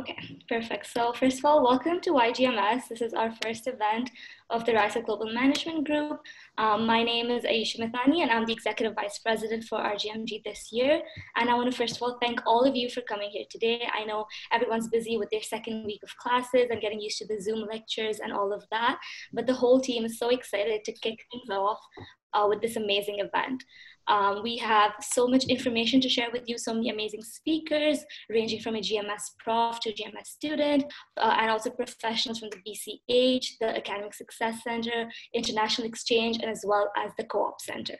Okay, perfect. So first of all, welcome to YGMS. This is our first event of the Ryerson Global Management Group. Um, my name is Ayesha Mithani and I'm the Executive Vice President for RGMG this year. And I want to first of all thank all of you for coming here today. I know everyone's busy with their second week of classes and getting used to the Zoom lectures and all of that, but the whole team is so excited to kick things off uh, with this amazing event. Um, we have so much information to share with you, so many amazing speakers, ranging from a GMS prof to GMS student, uh, and also professionals from the BCH, the Academic Success Center, International Exchange, and as well as the Co-op Center.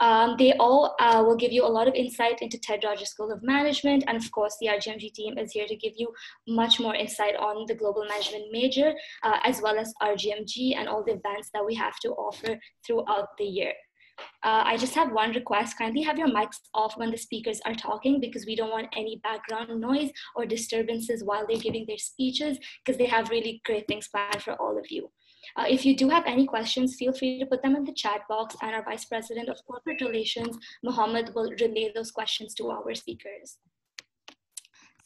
Um, they all uh, will give you a lot of insight into Ted Rogers School of Management. And of course, the RGMG team is here to give you much more insight on the Global Management major, uh, as well as RGMG and all the events that we have to offer throughout the year. Uh, I just have one request. Kindly have your mics off when the speakers are talking because we don't want any background noise or disturbances while they're giving their speeches because they have really great things planned for all of you. Uh, if you do have any questions, feel free to put them in the chat box and our Vice President of Corporate Relations, Mohammed, will relay those questions to our speakers.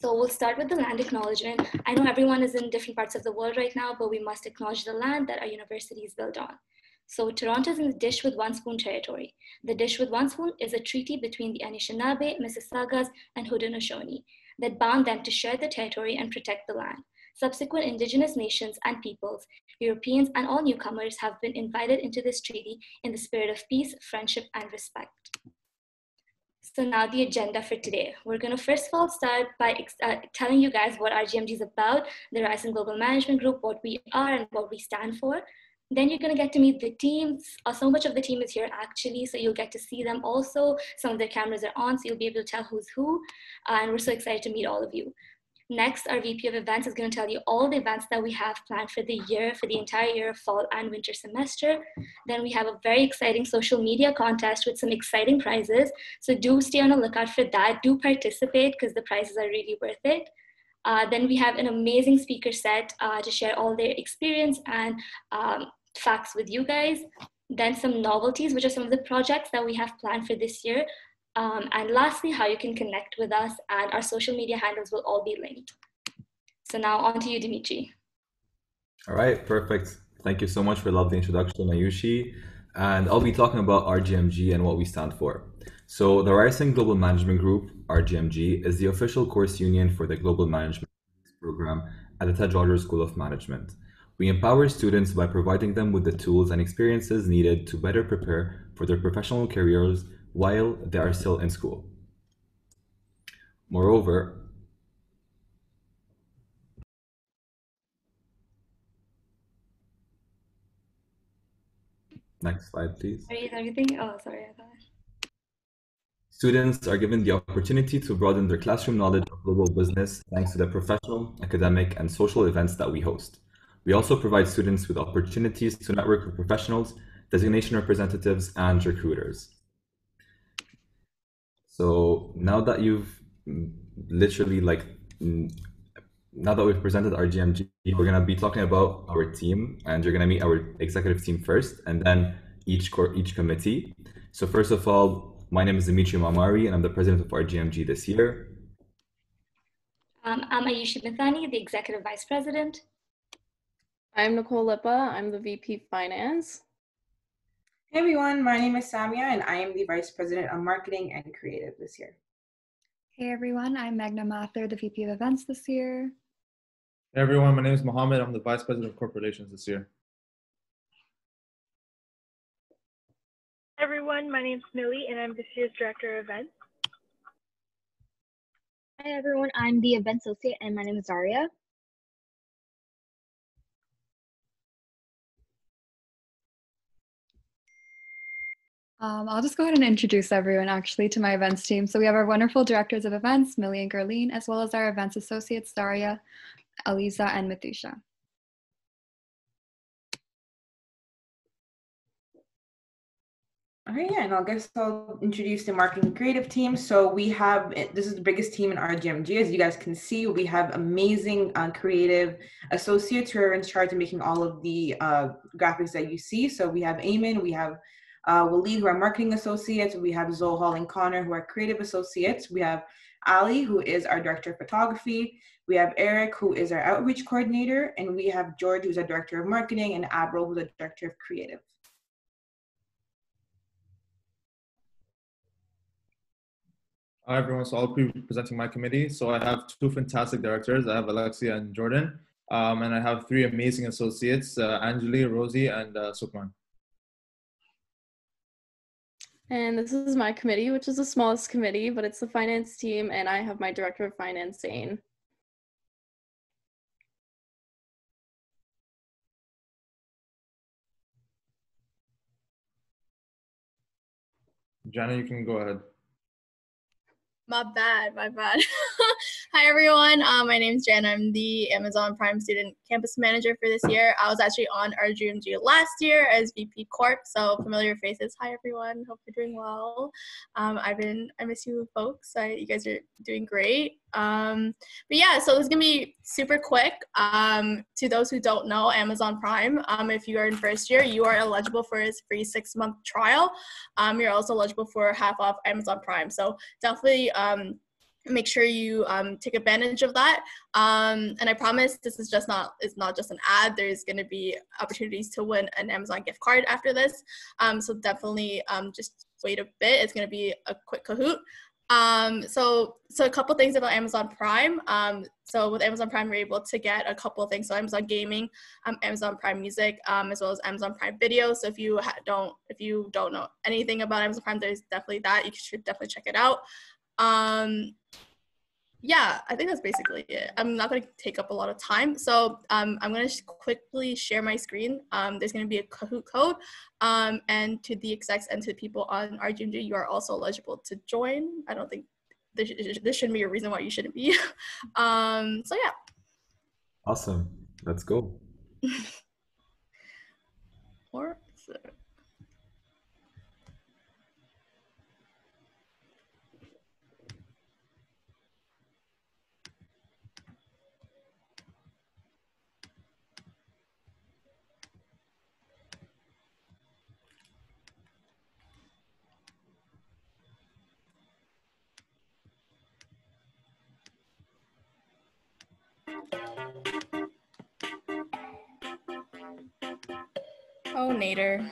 So we'll start with the land acknowledgement. I know everyone is in different parts of the world right now, but we must acknowledge the land that our university is built on. So Toronto is in the Dish with One Spoon territory. The Dish with One Spoon is a treaty between the Anishinaabe, Mississaugas, and Haudenosaunee that bound them to share the territory and protect the land. Subsequent indigenous nations and peoples, Europeans and all newcomers have been invited into this treaty in the spirit of peace, friendship, and respect. So now the agenda for today. We're gonna first of all start by uh, telling you guys what RGMG is about, the Ryerson Global Management Group, what we are and what we stand for. Then you're going to get to meet the teams. Uh, so much of the team is here actually, so you'll get to see them also. Some of their cameras are on, so you'll be able to tell who's who. Uh, and we're so excited to meet all of you. Next, our VP of events is going to tell you all the events that we have planned for the year, for the entire year, fall and winter semester. Then we have a very exciting social media contest with some exciting prizes. So do stay on the lookout for that. Do participate because the prizes are really worth it. Uh, then we have an amazing speaker set uh, to share all their experience and um, facts with you guys, then some novelties, which are some of the projects that we have planned for this year. Um, and lastly, how you can connect with us and our social media handles will all be linked. So now on to you, Dimitri. All right, perfect. Thank you so much for the lovely introduction, Ayushi. And I'll be talking about RGMG and what we stand for. So the Ryerson Global Management Group, RGMG, is the official course union for the Global Management Program at the Ted Rogers School of Management. We empower students by providing them with the tools and experiences needed to better prepare for their professional careers while they are still in school. Moreover, next slide, please. Is everything? Oh, sorry. Students are given the opportunity to broaden their classroom knowledge of global business thanks to the professional, academic, and social events that we host. We also provide students with opportunities to network with professionals, designation representatives, and recruiters. So now that you've literally like, now that we've presented RGMG, we're gonna be talking about our team and you're gonna meet our executive team first and then each core, each committee. So first of all, my name is Dimitri Mamari and I'm the president of RGMG this year. Um, I'm Ayushi Mithani, the executive vice president. I'm Nicole Lippa. I'm the VP Finance. Hey everyone, my name is Samia and I am the Vice President of Marketing and Creative this year. Hey everyone, I'm Meghna Mather, the VP of Events this year. Hey everyone, my name is Mohammed. I'm the Vice President of Corporate Relations this year. everyone, my name is Millie and I'm this year's Director of Events. Hi everyone, I'm the Event Associate and my name is Zaria. Um, I'll just go ahead and introduce everyone actually to my events team. So we have our wonderful directors of events, Millie and Gerline, as well as our events associates, Daria, Aliza, and Mathusha. Okay, yeah, and I guess I'll introduce the marketing creative team. So we have, this is the biggest team in RGMG. As you guys can see, we have amazing uh, creative associates who are in charge of making all of the uh, graphics that you see. So we have Eamon, we have uh, Walid, who are marketing associates. We have Zoe Hall and Connor, who are creative associates. We have Ali, who is our director of photography. We have Eric, who is our outreach coordinator. And we have George, who's our director of marketing, and Abril, who's the director of creative. Hi everyone, so I'll be presenting my committee. So I have two fantastic directors. I have Alexia and Jordan. Um, and I have three amazing associates, uh, Anjali, Rosie, and uh, Sukman. And this is my committee, which is the smallest committee, but it's the finance team, and I have my director of finance, Zane. Jana, you can go ahead. My bad, my bad. Hi everyone, uh, my name is Jen. I'm the Amazon Prime Student Campus Manager for this year. I was actually on RGMG last year as VP Corp, so familiar faces. Hi everyone, hope you're doing well. Um, I've been, I miss you folks. I, you guys are doing great. Um, but yeah, so this is gonna be super quick. Um, to those who don't know, Amazon Prime, um, if you are in first year, you are eligible for a free six month trial. Um, you're also eligible for half off Amazon Prime. So definitely um, make sure you um, take advantage of that. Um, and i promise this is just not it's not just an ad. There's going to be opportunities to win an amazon gift card after this. Um, so definitely um, just wait a bit. It's going to be a quick kahoot. Um, so so a couple things about amazon prime. Um, so with amazon prime you're able to get a couple things. So amazon gaming amazon prime music as well as amazon prime video. So if you don't if you don't know anything about amazon prime there's definitely that. You should definitely check it out um, yeah, I think that's basically it. I'm not going to take up a lot of time. So um, I'm going to quickly share my screen. Um, there's going to be a Kahoot code. Um, and to the execs and to the people on RGMG, you are also eligible to join. I don't think there, sh- there shouldn't be a reason why you shouldn't be. um, so yeah. Awesome. Let's go. or Oh, Nader.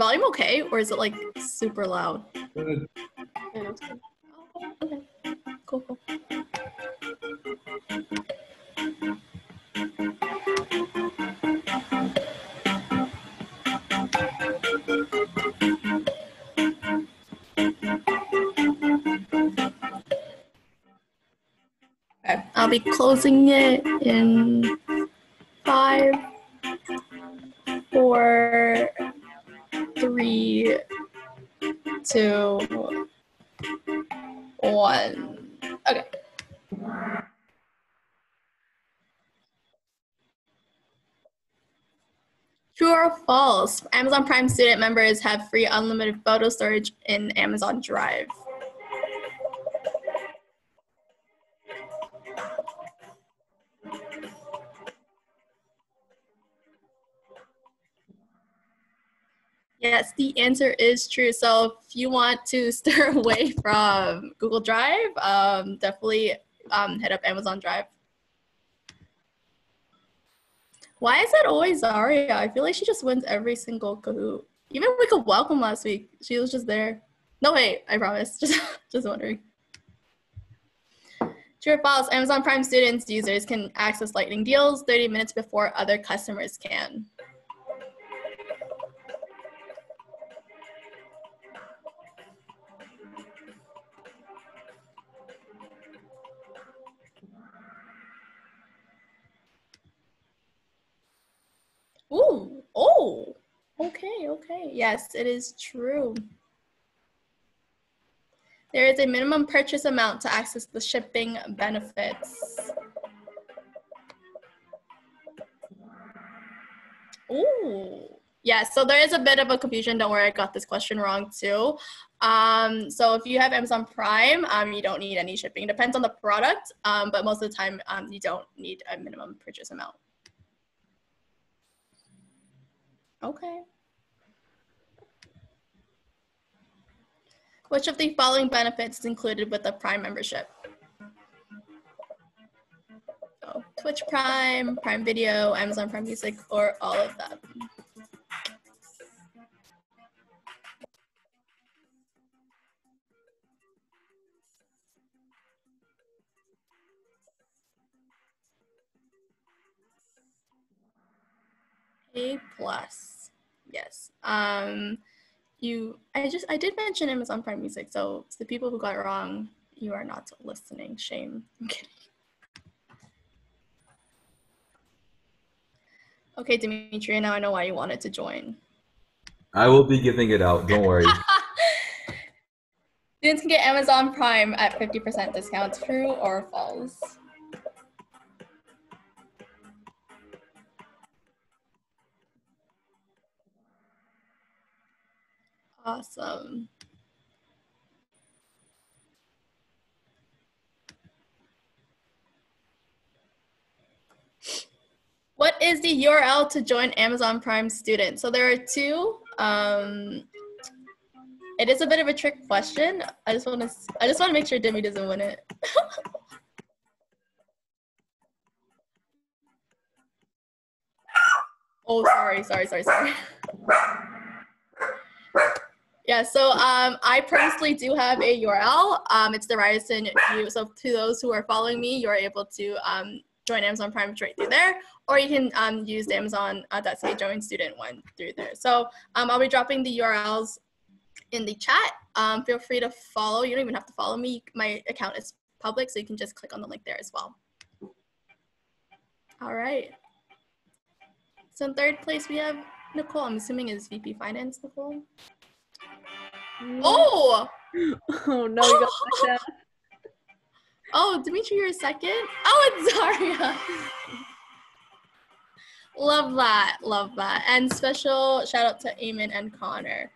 Volume okay, or is it like super loud? Good. Yeah, that's good. Oh, okay. Cool, cool. Okay, I'll be closing it in Amazon Prime student members have free unlimited photo storage in Amazon Drive. Yes, the answer is true. So if you want to stir away from Google Drive, um, definitely um, hit up Amazon Drive. Why is it always Zaria? I feel like she just wins every single Kahoot. Even we could welcome last week. She was just there. No, wait, I promise. Just, just wondering. True or false? Amazon Prime students users can access lightning deals 30 minutes before other customers can. Okay, okay. Yes, it is true. There is a minimum purchase amount to access the shipping benefits. Ooh, yeah, so there is a bit of a confusion. Don't worry, I got this question wrong too. Um, so if you have Amazon Prime, um, you don't need any shipping. It depends on the product, um, but most of the time um, you don't need a minimum purchase amount. Okay. Which of the following benefits is included with the Prime membership? So Twitch Prime, Prime Video, Amazon Prime Music, or all of them. A plus, yes. Um, you, I just, I did mention Amazon Prime Music, so to the people who got it wrong, you are not listening. Shame. I'm kidding. Okay, Dimitri, now I know why you wanted to join. I will be giving it out. Don't worry. Students can get Amazon Prime at 50% discount. True or false? Awesome. What is the URL to join Amazon Prime student? So there are two. Um, it is a bit of a trick question. I just want to. I just want to make sure Demi doesn't win it. oh, sorry, sorry, sorry, sorry. Yeah, so um, I personally do have a URL. Um, it's the Ryerson U. So to those who are following me, you're able to um, join Amazon Prime straight through there, or you can um, use the Amazon.ca uh, join student one through there. So um, I'll be dropping the URLs in the chat. Um, feel free to follow. You don't even have to follow me. My account is public, so you can just click on the link there as well. All right. So in third place, we have Nicole. I'm assuming is VP Finance, Nicole. Oh! Oh no, you got that. Oh, Dimitri, you're second? Oh, it's Zaria. love that, love that. And special shout out to Eamon and Connor.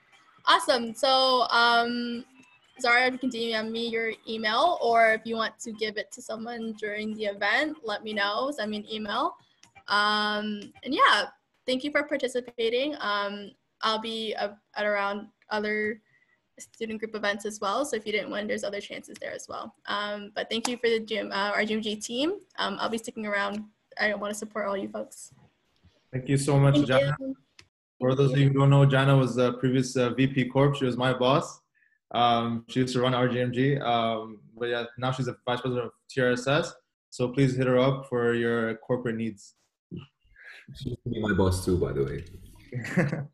Awesome. So, um, Zaria, you can DM me your email, or if you want to give it to someone during the event, let me know. Send me an email. Um, and yeah, thank you for participating. Um, I'll be uh, at around other student group events as well. So if you didn't win, there's other chances there as well. Um, but thank you for the gym, uh, RGMG team. Um, I'll be sticking around. I want to support all you folks. Thank you so much, thank Jana. You. For those of you who don't know, Jana was the previous uh, VP Corp. She was my boss. Um, she used to run RGMG. Um, but yeah, now she's the vice president of TRSS. So please hit her up for your corporate needs. She used to be my boss too, by the way.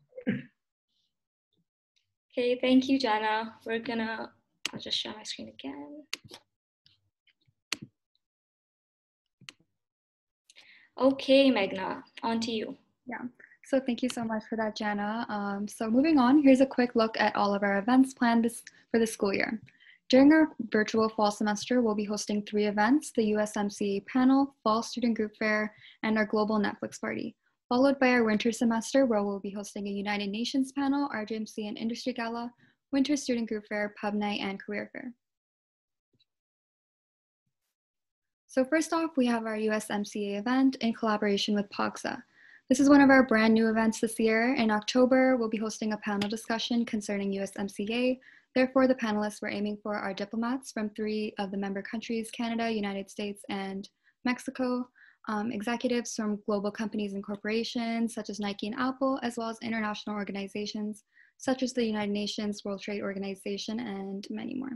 Okay, thank you, Jana. We're gonna, I'll just share my screen again. Okay, Meghna, on to you. Yeah, so thank you so much for that, Jana. Um, so moving on, here's a quick look at all of our events planned this, for the school year. During our virtual fall semester, we'll be hosting three events, the USMCA panel, fall student group fair, and our global Netflix party followed by our winter semester where we'll be hosting a United Nations panel, RGMC and Industry Gala, Winter Student Group Fair, Pub Night, and Career Fair. So first off, we have our USMCA event in collaboration with POGSA. This is one of our brand new events this year. In October, we'll be hosting a panel discussion concerning USMCA. Therefore, the panelists we're aiming for are diplomats from three of the member countries, Canada, United States, and Mexico, um, executives from global companies and corporations such as Nike and Apple, as well as international organizations such as the United Nations, World Trade Organization, and many more.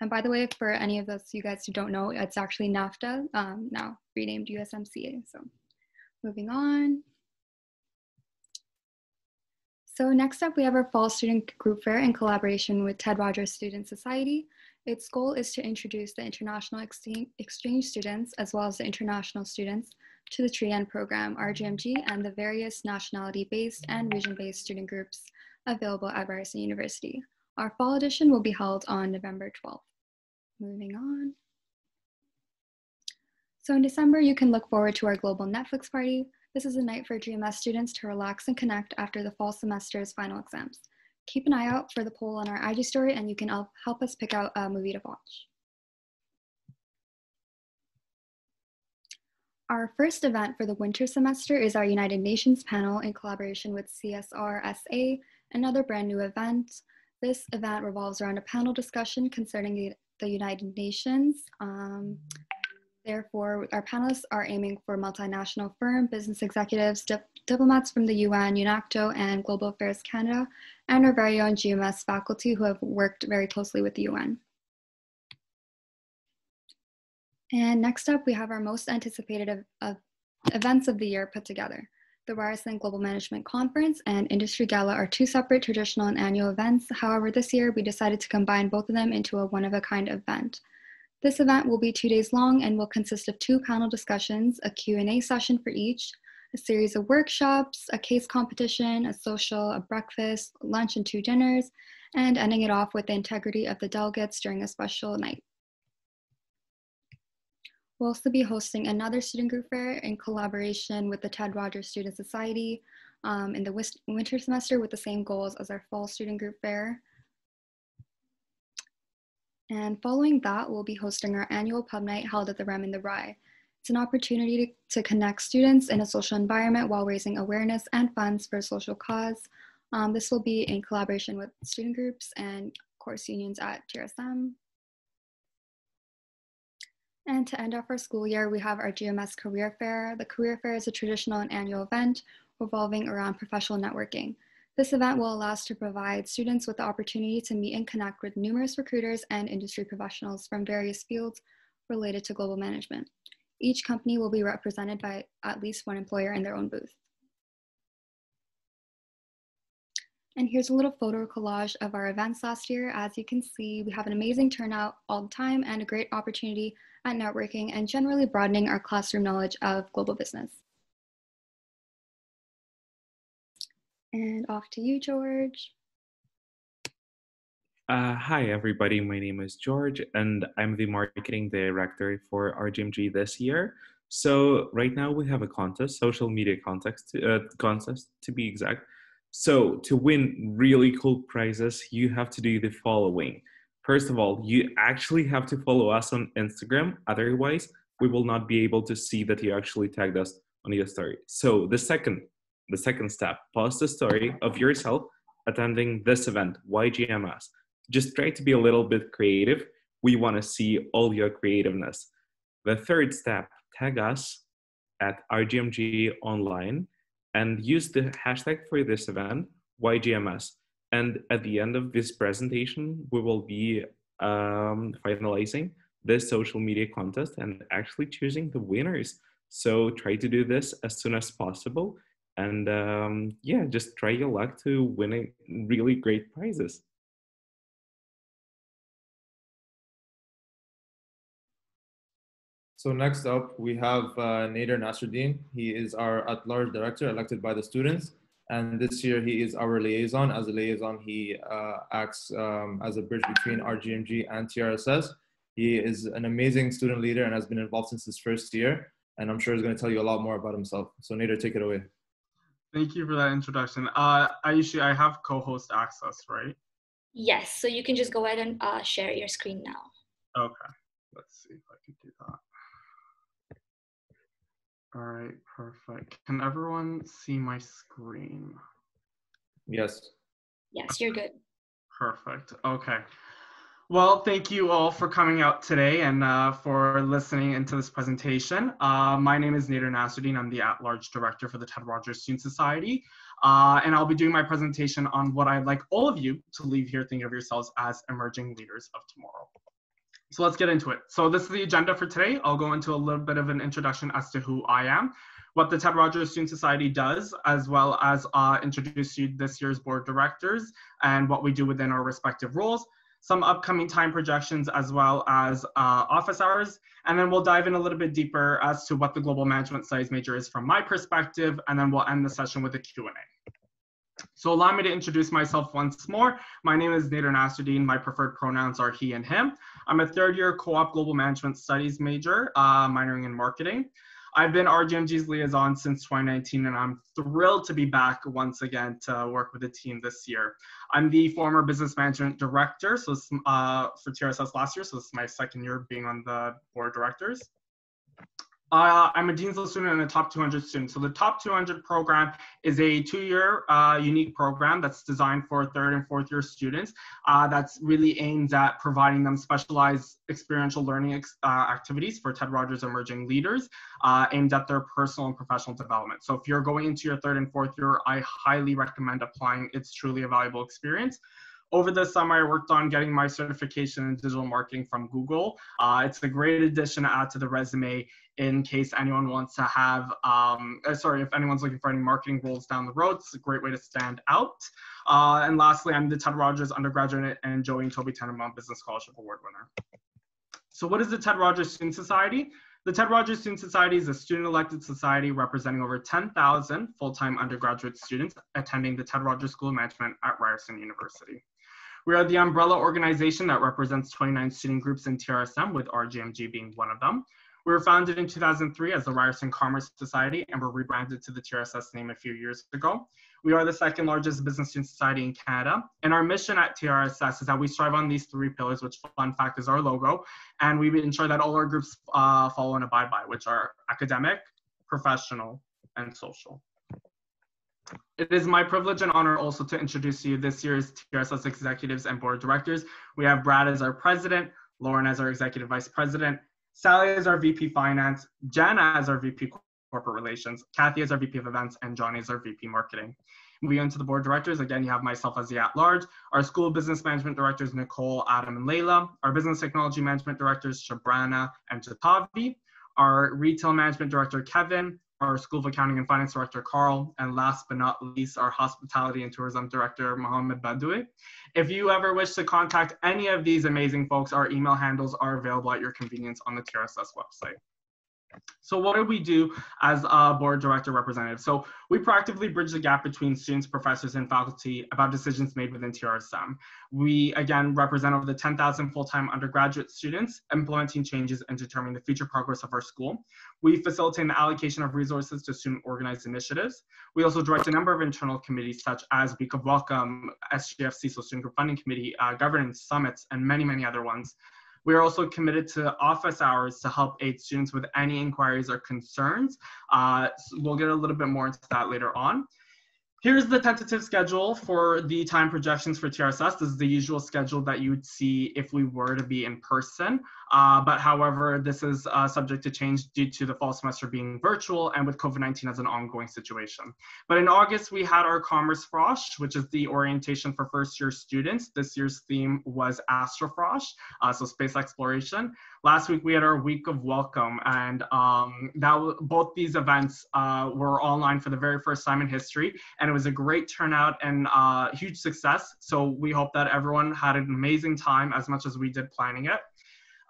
And by the way, for any of those you guys who don't know, it's actually NAFTA, um, now renamed USMCA. So moving on. So next up, we have our Fall Student Group Fair in collaboration with Ted Rogers Student Society. Its goal is to introduce the international exchange students as well as the international students to the Trian program, RGMG, and the various nationality-based and region-based student groups available at Ryerson University. Our fall edition will be held on November 12th. Moving on. So in December, you can look forward to our global Netflix party. This is a night for GMS students to relax and connect after the fall semester's final exams. Keep an eye out for the poll on our IG story and you can help us pick out a movie to watch. Our first event for the winter semester is our United Nations panel in collaboration with CSRSA, another brand new event. This event revolves around a panel discussion concerning the, the United Nations. Um, therefore, our panelists are aiming for multinational firm, business executives, dip diplomats from the UN, UNACTO, and Global Affairs Canada, and our very own GMS faculty who have worked very closely with the UN. And next up, we have our most anticipated of, of events of the year put together. The Ryerson Global Management Conference and Industry Gala are two separate traditional and annual events. However, this year we decided to combine both of them into a one-of-a-kind event. This event will be two days long and will consist of two panel discussions, a Q&A session for each, a series of workshops, a case competition, a social, a breakfast, lunch, and two dinners, and ending it off with the integrity of the delegates during a special night. We'll also be hosting another student group fair in collaboration with the Ted Rogers Student Society um, in the winter semester with the same goals as our fall student group fair. And following that, we'll be hosting our annual pub night held at the Ram in the Rye. It's an opportunity to, to connect students in a social environment while raising awareness and funds for a social cause. Um, this will be in collaboration with student groups and course unions at TRSM, and to end off our school year, we have our GMS Career Fair. The Career Fair is a traditional and annual event revolving around professional networking. This event will allow us to provide students with the opportunity to meet and connect with numerous recruiters and industry professionals from various fields related to global management. Each company will be represented by at least one employer in their own booth. And here's a little photo collage of our events last year. As you can see, we have an amazing turnout all the time and a great opportunity at networking and generally broadening our classroom knowledge of global business. And off to you, George. Uh, hi, everybody. My name is George, and I'm the marketing director for RGMG this year. So right now we have a contest, social media contest, uh, contest to be exact. So to win really cool prizes, you have to do the following. First of all, you actually have to follow us on Instagram. Otherwise, we will not be able to see that you actually tagged us on your story. So the second, the second step, post a story of yourself attending this event, YGMS. Just try to be a little bit creative. We want to see all your creativeness. The third step, tag us at RGMG online and use the hashtag for this event, YGMS. And at the end of this presentation, we will be um, finalizing this social media contest and actually choosing the winners. So try to do this as soon as possible. And um, yeah, just try your luck to winning really great prizes. So next up, we have uh, Nader Nasruddin. He is our at-large director elected by the students. And this year he is our liaison. As a liaison, he uh, acts um, as a bridge between RGMG and TRSS. He is an amazing student leader and has been involved since his first year. And I'm sure he's going to tell you a lot more about himself. So Nader, take it away. Thank you for that introduction. Uh, Ayushi, I have co-host access, right? Yes, so you can just go ahead and uh, share your screen now. Okay, let's see if I can do that. All right, perfect. Can everyone see my screen? Yes. Yes, you're good. Perfect. Okay. Well, thank you all for coming out today and uh, for listening into this presentation. Uh, my name is Nader Nasruddin. I'm the at-large director for the Ted Rogers Student Society. Uh, and I'll be doing my presentation on what I'd like all of you to leave here thinking of yourselves as emerging leaders of tomorrow. So let's get into it. So this is the agenda for today. I'll go into a little bit of an introduction as to who I am, what the Ted Rogers Student Society does, as well as uh, introduce you this year's board directors and what we do within our respective roles. some upcoming time projections, as well as uh, office hours. And then we'll dive in a little bit deeper as to what the global management studies major is from my perspective, and then we'll end the session with a Q&A. So allow me to introduce myself once more. My name is Nader Nasruddin. My preferred pronouns are he and him. I'm a third year co-op global management studies major, uh, minoring in marketing. I've been RGMG's liaison since 2019, and I'm thrilled to be back once again to work with the team this year. I'm the former business management director so uh, for TRSS last year, so this is my second year being on the board of directors. Uh, I'm a Dean's List student and a top 200 student. So the top 200 program is a two-year uh, unique program that's designed for third and fourth year students. Uh, that's really aimed at providing them specialized experiential learning ex uh, activities for Ted Rogers Emerging Leaders, uh, aimed at their personal and professional development. So if you're going into your third and fourth year, I highly recommend applying. It's truly a valuable experience over the summer, I worked on getting my certification in digital marketing from Google. Uh, it's a great addition to add to the resume in case anyone wants to have, um, uh, sorry, if anyone's looking for any marketing roles down the road, it's a great way to stand out. Uh, and lastly, I'm the Ted Rogers undergraduate and Joey and Toby Tanenbaum Business Scholarship Award winner. So what is the Ted Rogers Student Society? The Ted Rogers Student Society is a student-elected society representing over 10,000 full-time undergraduate students attending the Ted Rogers School of Management at Ryerson University. We are the umbrella organization that represents 29 student groups in TRSM, with RGMG being one of them. We were founded in 2003 as the Ryerson Commerce Society and were rebranded to the TRSS name a few years ago. We are the second largest business student society in Canada. And our mission at TRSS is that we strive on these three pillars, which fun fact is our logo. And we ensure that all our groups uh, follow and abide by, which are academic, professional, and social. It is my privilege and honor also to introduce you this year's TRSS executives and board directors. We have Brad as our president, Lauren as our executive vice president, Sally as our VP Finance, Jenna as our VP Corporate Relations, Kathy as our VP of Events, and Johnny as our VP Marketing. Moving on to the board directors, again, you have myself as the at-large, our school business management directors, Nicole, Adam, and Layla, our business technology management directors, Shabrana and Chatavi, our retail management director, Kevin, our School of Accounting and Finance Director, Carl, and last but not least, our Hospitality and Tourism Director, Mohammed Badoui. If you ever wish to contact any of these amazing folks, our email handles are available at your convenience on the TRSS website. So what do we do as a board director representative? So we proactively bridge the gap between students, professors, and faculty about decisions made within TRSM. We, again, represent over the 10,000 full-time undergraduate students implementing changes and determining the future progress of our school. We facilitate the allocation of resources to student-organized initiatives. We also direct a number of internal committees such as Week of Welcome, SGFC, so Student Group Funding Committee, uh, governance, summits, and many, many other ones. We are also committed to office hours to help aid students with any inquiries or concerns. Uh, so we'll get a little bit more into that later on. Here's the tentative schedule for the time projections for TRSS. This is the usual schedule that you would see if we were to be in person. Uh, but however, this is uh, subject to change due to the fall semester being virtual and with COVID-19 as an ongoing situation. But in August, we had our Commerce Frosh, which is the orientation for first year students. This year's theme was Astrofrosh, uh, so space exploration. Last week, we had our week of welcome and um, that both these events uh, were online for the very first time in history. And it was a great turnout and uh, huge success. So we hope that everyone had an amazing time as much as we did planning it.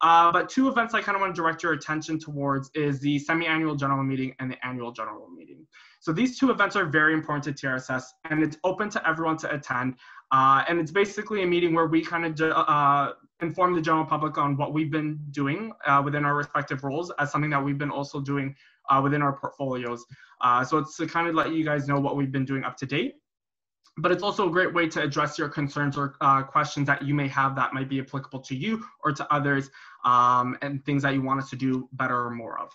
Uh, but two events I kind of want to direct your attention towards is the semi-annual general meeting and the annual general meeting. So these two events are very important to TRSS and it's open to everyone to attend. Uh, and it's basically a meeting where we kind of uh, inform the general public on what we've been doing uh, within our respective roles as something that we've been also doing uh, within our portfolios. Uh, so it's to kind of let you guys know what we've been doing up to date but it's also a great way to address your concerns or uh, questions that you may have that might be applicable to you or to others um, and things that you want us to do better or more of.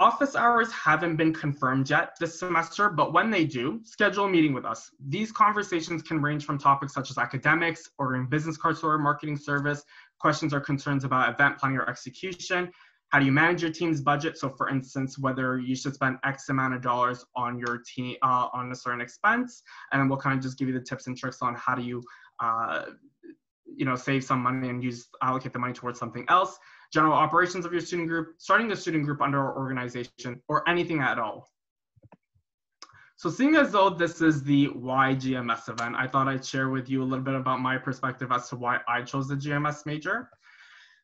Office hours haven't been confirmed yet this semester, but when they do, schedule a meeting with us. These conversations can range from topics such as academics, ordering business cards for a marketing service, questions or concerns about event planning or execution, how do you manage your team's budget? So for instance, whether you should spend X amount of dollars on your team, uh, on a certain expense, and we'll kind of just give you the tips and tricks on how do you, uh, you know, save some money and use, allocate the money towards something else. General operations of your student group, starting the student group under our organization, or anything at all. So seeing as though this is the Why GMS event, I thought I'd share with you a little bit about my perspective as to why I chose the GMS major.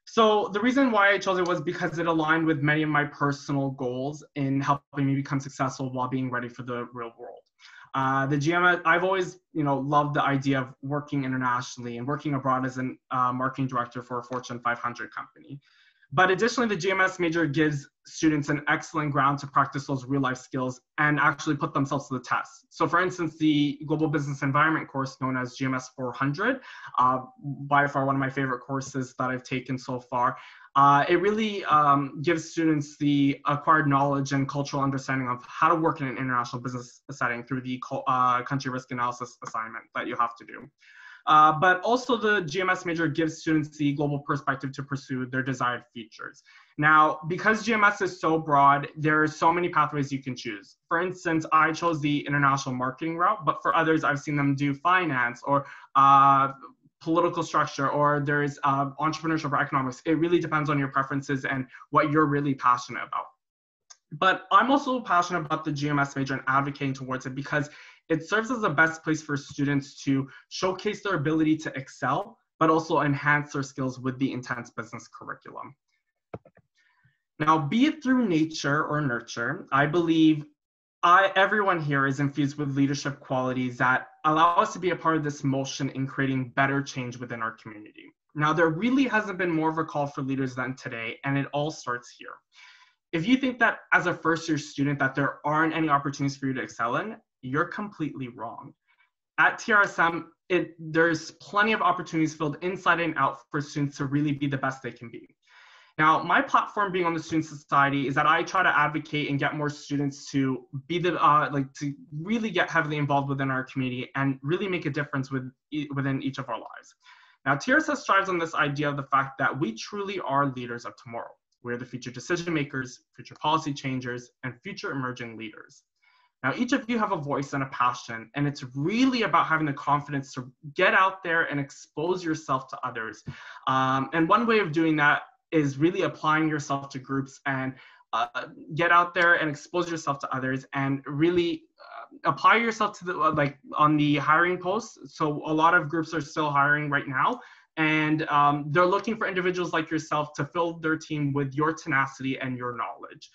So the reason why I chose it was because it aligned with many of my personal goals in helping me become successful while being ready for the real world. Uh, the GMS, I've always, you know, loved the idea of working internationally and working abroad as a uh, marketing director for a Fortune 500 company. But additionally, the GMS major gives students an excellent ground to practice those real life skills and actually put themselves to the test. So for instance, the Global Business Environment course known as GMS 400, uh, by far one of my favorite courses that I've taken so far, uh, it really um, gives students the acquired knowledge and cultural understanding of how to work in an international business setting through the uh, country risk analysis assignment that you have to do. Uh, but also the GMS major gives students the global perspective to pursue their desired futures. Now, because GMS is so broad, there are so many pathways you can choose. For instance, I chose the international marketing route, but for others, I've seen them do finance or uh, political structure or there's uh, entrepreneurship or economics. It really depends on your preferences and what you're really passionate about. But I'm also passionate about the GMS major and advocating towards it because it serves as the best place for students to showcase their ability to excel, but also enhance their skills with the intense business curriculum. Now, be it through nature or nurture, I believe I, everyone here is infused with leadership qualities that allow us to be a part of this motion in creating better change within our community. Now, there really hasn't been more of a call for leaders than today, and it all starts here. If you think that as a first year student that there aren't any opportunities for you to excel in, you're completely wrong. At TRSM, it, there's plenty of opportunities filled inside and out for students to really be the best they can be. Now, my platform being on the Student Society is that I try to advocate and get more students to be the, uh, like to really get heavily involved within our community and really make a difference with, within each of our lives. Now, TRSS strives on this idea of the fact that we truly are leaders of tomorrow. We're the future decision makers, future policy changers, and future emerging leaders. Now, each of you have a voice and a passion, and it's really about having the confidence to get out there and expose yourself to others. Um, and one way of doing that is really applying yourself to groups and uh, get out there and expose yourself to others and really uh, apply yourself to the uh, like on the hiring posts. So a lot of groups are still hiring right now, and um, they're looking for individuals like yourself to fill their team with your tenacity and your knowledge.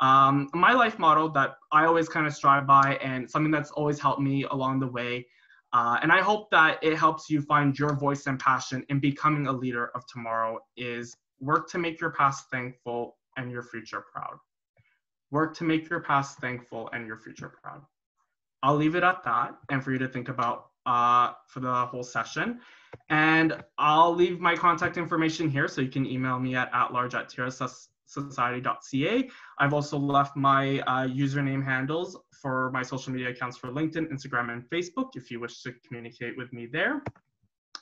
Um, my life model that I always kind of strive by and something that's always helped me along the way. Uh, and I hope that it helps you find your voice and passion in becoming a leader of tomorrow is work to make your past thankful and your future proud. Work to make your past thankful and your future proud. I'll leave it at that and for you to think about uh, for the whole session. And I'll leave my contact information here so you can email me at atlarge at TRSS society.ca. I've also left my uh, username handles for my social media accounts for LinkedIn, Instagram, and Facebook if you wish to communicate with me there.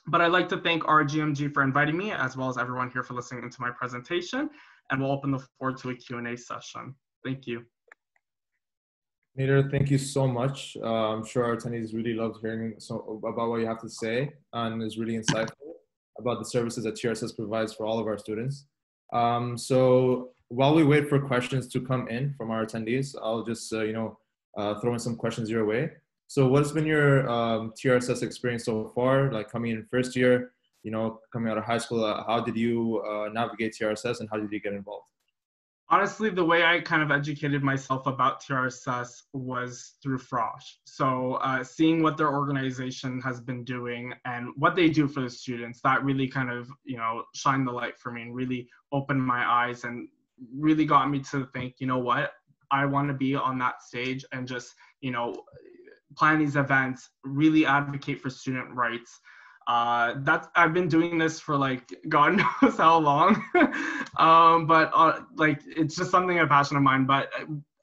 But I'd like to thank RGMG for inviting me, as well as everyone here for listening into my presentation, and we'll open the floor to a Q&A session. Thank you. Nader, thank you so much. Uh, I'm sure our attendees really loved hearing so, about what you have to say and is really insightful about the services that TRSS provides for all of our students. Um, so while we wait for questions to come in from our attendees, I'll just, uh, you know, uh, throw in some questions your way. So what's been your um, TRSS experience so far, like coming in first year, you know, coming out of high school, uh, how did you uh, navigate TRSS and how did you get involved? Honestly, the way I kind of educated myself about TRSS was through Frosh. So uh, seeing what their organization has been doing and what they do for the students, that really kind of, you know, shined the light for me and really opened my eyes and really got me to think, you know what, I want to be on that stage and just, you know, plan these events, really advocate for student rights uh that's i've been doing this for like god knows how long. Um but uh, like it's just something a passion of mine. But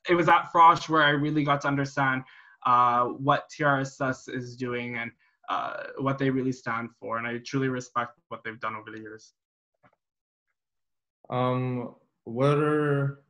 it was at frosh where i really got to understand uh what trss is doing and uh what they really stand for. And i truly respect what they've done over the years. Um what are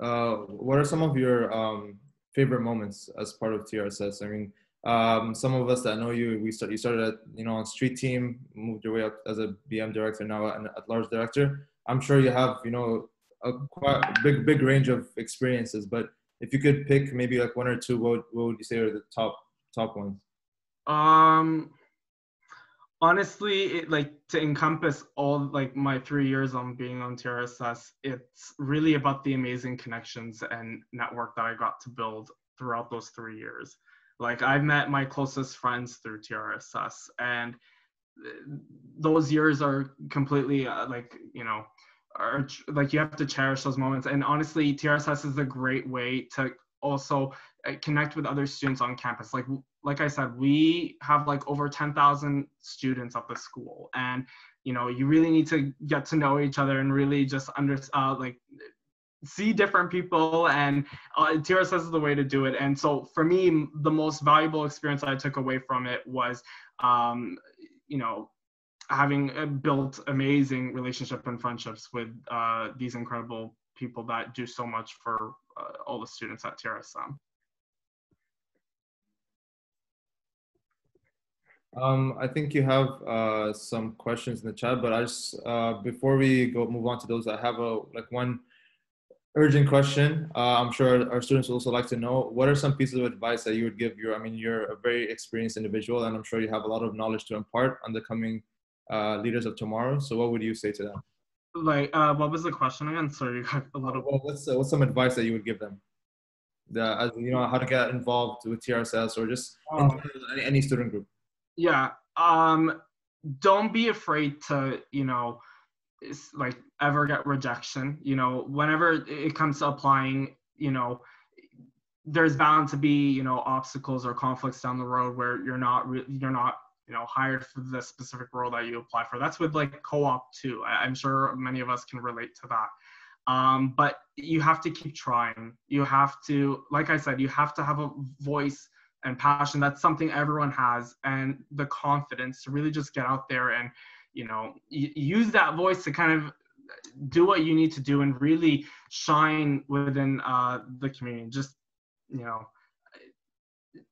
uh what are some of your um favorite moments as part of trss i mean um, some of us that know you, we start, you started at, you know, on street team, moved your way up as a BM director, now an at large director. I'm sure you have, you know, a quite big, big range of experiences, but if you could pick maybe like one or two, what, what would you say are the top top ones? Um, honestly, it, like to encompass all like my three years on being on TRSS, it's really about the amazing connections and network that I got to build throughout those three years. Like I've met my closest friends through TRSS, and those years are completely uh, like you know are like you have to cherish those moments. And honestly trss is a great way to also uh, connect with other students on campus. Like like i said we have like over 10,000 students at the school and you know you really need to get to know each other and really just under uh, like see different people and uh, TRSS is the way to do it. And so for me, the most valuable experience I took away from it was, um, you know, having built amazing relationship and friendships with uh, these incredible people that do so much for uh, all the students at TRSM. Um, I think you have uh, some questions in the chat, but I just uh, before we go move on to those, I have a like one urgent question. Uh, I'm sure our students would also like to know what are some pieces of advice that you would give your. I mean, you're a very experienced individual, and I'm sure you have a lot of knowledge to impart on the coming uh, leaders of tomorrow. So what would you say to them? Like, uh, what was the question again? Sorry, a little. Well, what's uh, what's some advice that you would give them? The you know how to get involved with TRSS or just any, any student group. Yeah. Um, don't be afraid to you know, like ever get rejection. You know, whenever it comes to applying, you know, there's bound to be you know obstacles or conflicts down the road where you're not re- you're not you know hired for the specific role that you apply for. That's with like co-op too. I, am sure many of us can relate to that. Um, but you have to keep trying. You have to like i said you have to have a voice and passion. That's something everyone has. And the confidence to really just get out there and you know use that voice to kind of do what you need to do and really shine within uh, the community just you know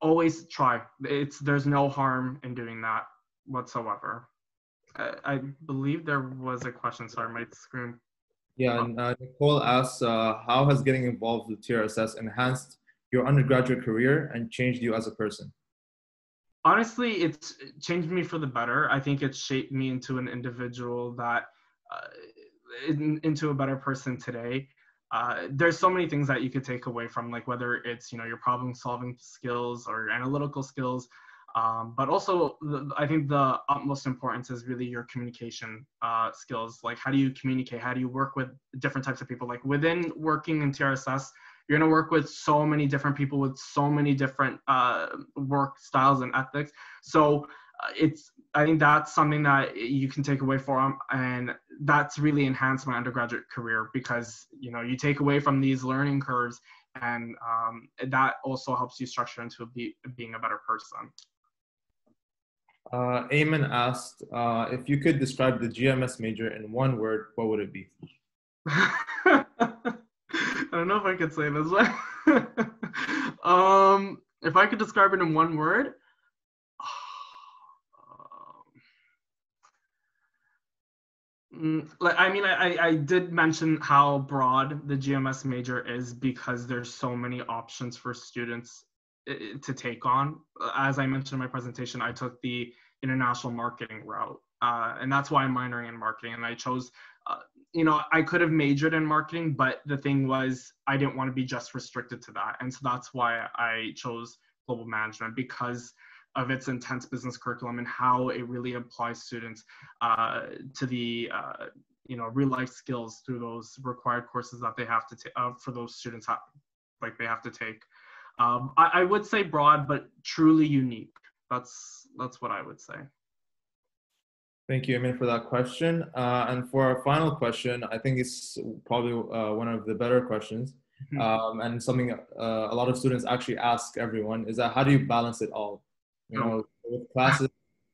always try. It's there's no harm in doing that whatsoever. I, I believe there was a question. Sorry, my screen. Yeah, and uh, Nicole asks, uh, how has getting involved with TRSS enhanced your undergraduate career and changed you as a person? Honestly, it's changed me for the better. I think it's shaped me into an individual that, uh, in, into a better person today. Uh, there's so many things that you could take away from like whether it's you know your problem solving skills or analytical skills um, but also the, i think the utmost importance is really your communication uh, skills. Like how do you communicate? How do you work with different types of people? Like within working in trss you're going to work with so many different people with so many different uh, work styles and ethics so uh, it's I think that's something that you can take away from, and that's really enhanced my undergraduate career because you know you take away from these learning curves, and um, that also helps you structure into be, being a better person. Uh, Eamon asked uh, if you could describe the GMS major in one word, what would it be? I don't know if I could say this. um, if I could describe it in one word, Mm, like I mean, I, I did mention how broad the GMS major is because there's so many options for students to take on. As I mentioned in my presentation, I took the international marketing route, uh, and that's why I'm minoring in marketing. And I chose, uh, you know, I could have majored in marketing, but the thing was, I didn't want to be just restricted to that, and so that's why I chose global management because of its intense business curriculum and how it really applies students uh, to the uh, you know real life skills through those required courses that they have to take uh, for those students like they have to take. Um, I, I would say broad, but truly unique. That's that's what I would say. Thank you, Amin, for that question. Uh, and for our final question, I think it's probably uh, one of the better questions, mm-hmm. um, and something uh, a lot of students actually ask everyone is that how do you balance it all? you know, with classes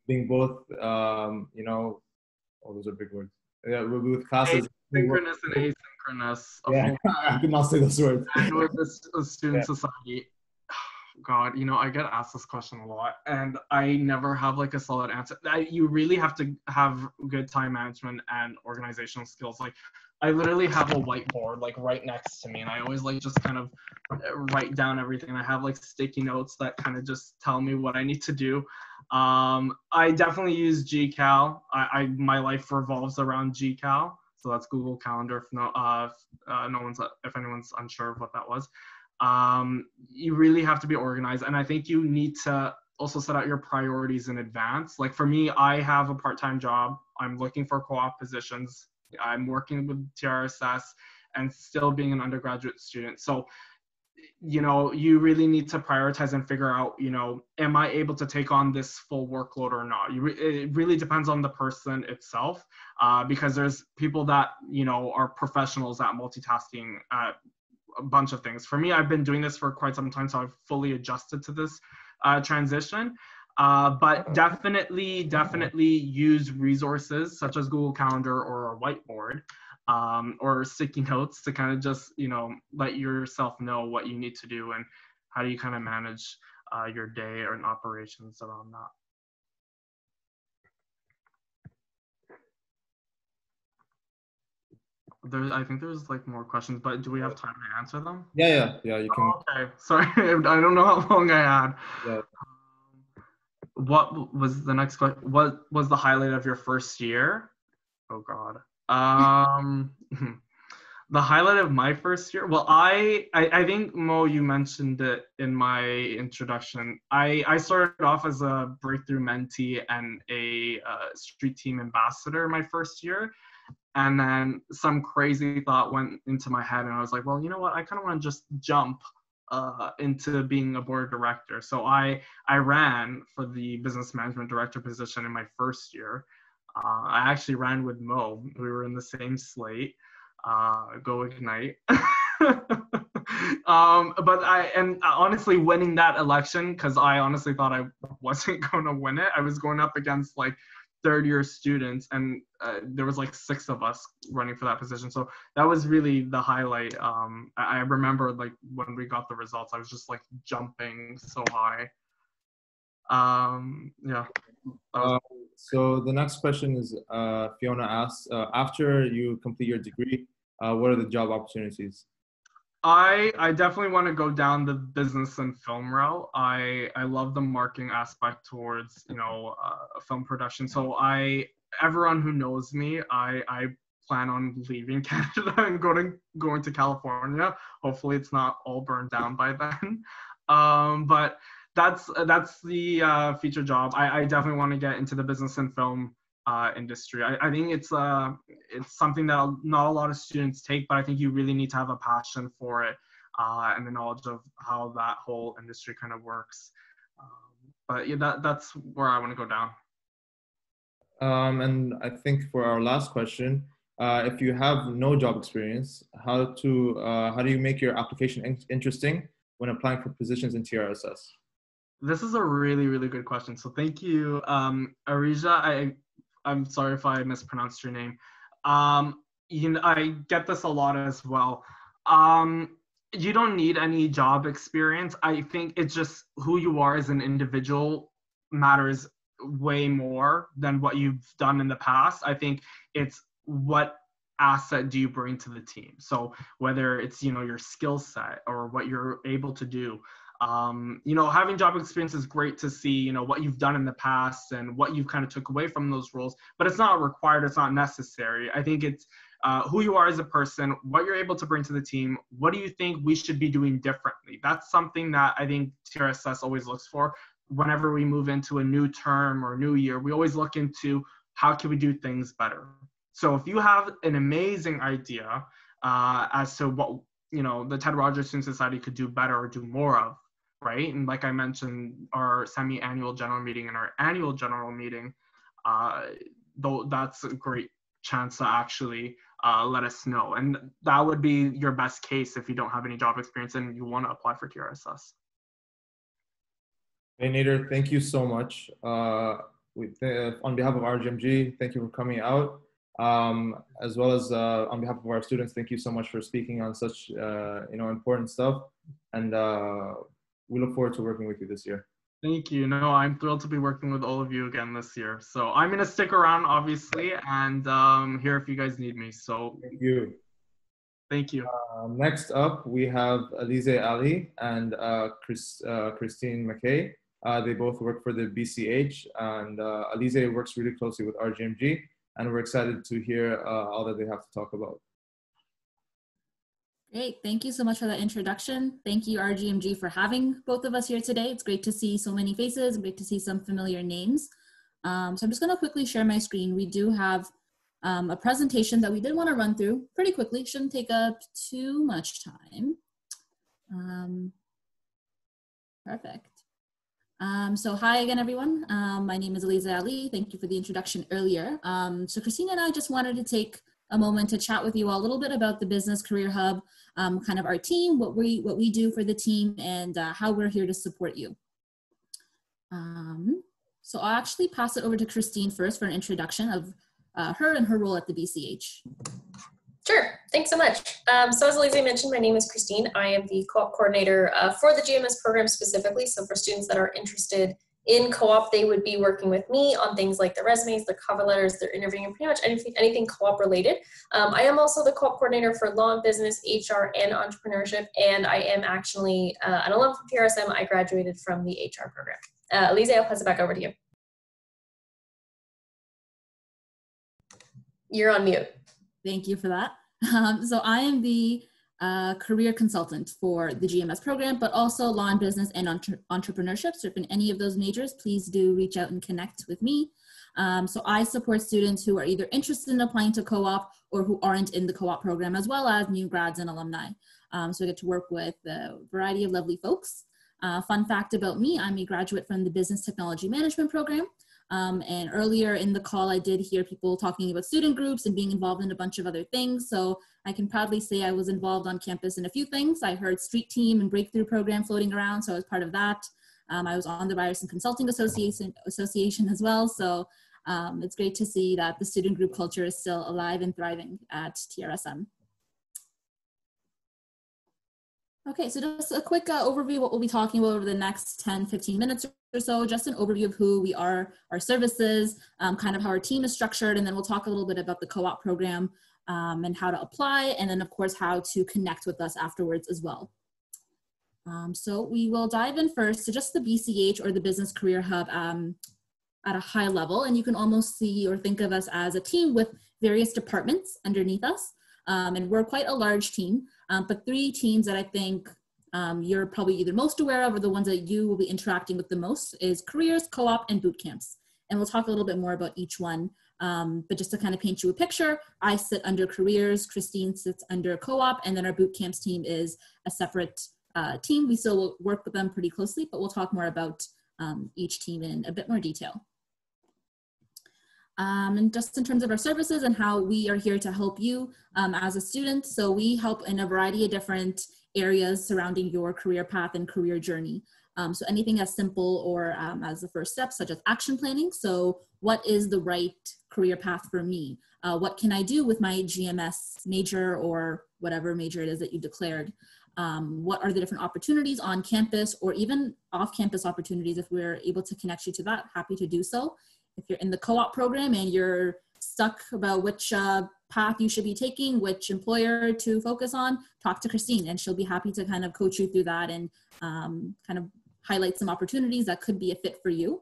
being both, um, you know, oh, those are big words. Yeah, with classes. Synchronous and asynchronous. Yeah, I could not say those words. And with the student yeah. society. God, you know, I get asked this question a lot, and I never have like a solid answer. I, you really have to have good time management and organizational skills. Like, I literally have a whiteboard like right next to me, and I always like just kind of uh, write down everything. I have like sticky notes that kind of just tell me what I need to do. Um, I definitely use GCal. I, I my life revolves around GCal, so that's Google Calendar. If no, uh, if, uh, no one's if anyone's unsure of what that was um, you really have to be organized. And I think you need to also set out your priorities in advance. Like for me, I have a part time job, I'm looking for co op positions, I'm working with TRSS and still being an undergraduate student. So, you know, you really need to prioritize and figure out, you know, am I able to take on this full workload or not? You re- it really depends on the person itself, uh, because there's people that you know are professionals at multitasking at a bunch of things. For me, I've been doing this for quite some time, so I've fully adjusted to this uh, transition. Uh, but definitely, definitely use resources such as Google Calendar or a whiteboard um, or sticky notes to kind of just, you know, let yourself know what you need to do and how do you kind of manage uh, your day or operations around that. There's, I think there's like more questions, but do we have time to answer them? Yeah, yeah, yeah. You can. Oh, okay, sorry, I don't know how long I had. Yeah. Um, what was the next question? What was the highlight of your first year? Oh God. Um, the highlight of my first year. Well, I, I I think Mo, you mentioned it in my introduction. I I started off as a breakthrough mentee and a uh, street team ambassador my first year and then some crazy thought went into my head and i was like well you know what? I kind of want to just jump uh, into being a board director. So i i ran for the business management director position in my first year. Uh, i actually ran with mo. We were in the same slate. Uh, go ignite. Um, but I and honestly winning that election because I honestly thought I wasn't going to win it. I was going up against like third year students and uh, there was like six of us running for that position. So that was really the highlight. Um, I, I remember like when we got the results i was just like jumping so high. Um, yeah. Uh, so the next question is uh, fiona asks uh, after you complete your degree uh, what are the job opportunities I I definitely want to go down the business and film route. I I love the marketing aspect towards you know uh, film production. So I everyone who knows me, I I plan on leaving Canada and going going to California. Hopefully, it's not all burned down by then. Um, but that's that's the uh, feature job. I, I definitely want to get into the business and film uh, industry. I, I think it's uh, it's something that not a lot of students take, but I think you really need to have a passion for it uh, and the knowledge of how that whole industry kind of works. Um, but yeah, that that's where I want to go down. Um, and I think for our last question, uh, if you have no job experience, how to uh, how do you make your application in- interesting when applying for positions in TRSS? This is a really really good question. So thank you, um, Arija. I I'm sorry if I mispronounced your name. Um, you know, I get this a lot as well. Um, you don't need any job experience. I think it's just who you are as an individual matters way more than what you've done in the past. I think it's what asset do you bring to the team. So whether it's you know your skill set or what you're able to do, um, you know having job experience is great to see you know what you've done in the past and what you've kind of took away from those roles but it's not required it's not necessary. I think it's uh, who you are as a person what you're able to bring to the team what do you think we should be doing differently? That's something that i think trss always looks for. Whenever we move into a new term or new year we always look into how can we do things better. So if you have an amazing idea uh, as to what you know the ted rogers student society could do better or do more of right? And like I mentioned, our semi-annual general meeting and our annual general meeting, uh, though that's a great chance to actually uh, let us know. And that would be your best case if you don't have any job experience and you want to apply for TRSS. Hey Nader, thank you so much. Uh, th- on behalf of RGMG, thank you for coming out. Um, as well as uh, on behalf of our students, thank you so much for speaking on such uh, you know important stuff. And uh, we look forward to working with you this year. Thank you. No, I'm thrilled to be working with all of you again this year. So I'm gonna stick around, obviously, and um, here if you guys need me. So thank you. Thank you. Uh, next up, we have Alize Ali and uh, Chris, uh, Christine McKay. Uh, they both work for the BCH, and uh, Alize works really closely with RGMG, and we're excited to hear uh, all that they have to talk about. Great. Thank you so much for that introduction. Thank you, RGMG, for having both of us here today. It's great to see so many faces, great to see some familiar names. Um, so I'm just going to quickly share my screen. We do have um, a presentation that we did want to run through pretty quickly. Shouldn't take up too much time. Um, perfect. Um, so hi again, everyone. Um, my name is Alize Ali. Thank you for the introduction earlier. Um, so Christina and I just wanted to take a moment to chat with you all a little bit about the Business Career Hub, um, kind of our team, what we, what we do for the team, and uh, how we're here to support you. Um, so I'll actually pass it over to Christine first for an introduction of uh, her and her role at the BCH. Sure, thanks so much. Um, so as Alize mentioned, my name is Christine. I am the co-op coordinator uh, for the GMS program specifically. So for students that are interested in co-op, they would be working with me on things like their resumes, their cover letters, their interviewing, pretty much anything, anything co-op related. Um, I am also the co-op coordinator for law and business, HR, and entrepreneurship, and I am actually uh, an alum from TRSM. I graduated from the HR program. Uh, Alize, I'll pass it back over to you. You're on mute. Thank you for that. Um, so I am the uh, career consultant for the GMS program, but also law and business and entre entrepreneurship. So if in any of those majors, please do reach out and connect with me. Um, so I support students who are either interested in applying to co-op or who aren't in the co-op program, as well as new grads and alumni. Um, so I get to work with a variety of lovely folks. Uh, fun fact about me, I'm a graduate from the Business Technology Management program. Um, and earlier in the call, I did hear people talking about student groups and being involved in a bunch of other things. So I can proudly say I was involved on campus in a few things. I heard Street Team and Breakthrough program floating around, so I was part of that. Um, I was on the Ryerson Consulting Association, Association as well. So um, it's great to see that the student group culture is still alive and thriving at TRSM. Okay, so just a quick uh, overview what we'll be talking about over the next 10, 15 minutes or so, just an overview of who we are, our services, um, kind of how our team is structured, and then we'll talk a little bit about the co-op program um, and how to apply, and then of course how to connect with us afterwards as well. Um, so we will dive in first to just the BCH or the Business Career Hub um, at a high level, and you can almost see or think of us as a team with various departments underneath us, um, and we're quite a large team. Um, but three teams that I think um, you're probably either most aware of or the ones that you will be interacting with the most is careers, co-op, and boot camps. And we'll talk a little bit more about each one. Um, but just to kind of paint you a picture, I sit under careers, Christine sits under co-op, and then our boot camps team is a separate uh, team. We still work with them pretty closely, but we'll talk more about um, each team in a bit more detail. Um, and just in terms of our services and how we are here to help you um, as a student. So we help in a variety of different areas surrounding your career path and career journey. Um, so anything as simple or um, as the first step, such as action planning. So what is the right career path for me? Uh, what can I do with my GMS major or whatever major it is that you declared? Um, what are the different opportunities on campus or even off campus opportunities if we're able to connect you to that, happy to do so if you're in the co-op program and you're stuck about which uh, path you should be taking, which employer to focus on, talk to Christine and she'll be happy to kind of coach you through that and um, kind of highlight some opportunities that could be a fit for you.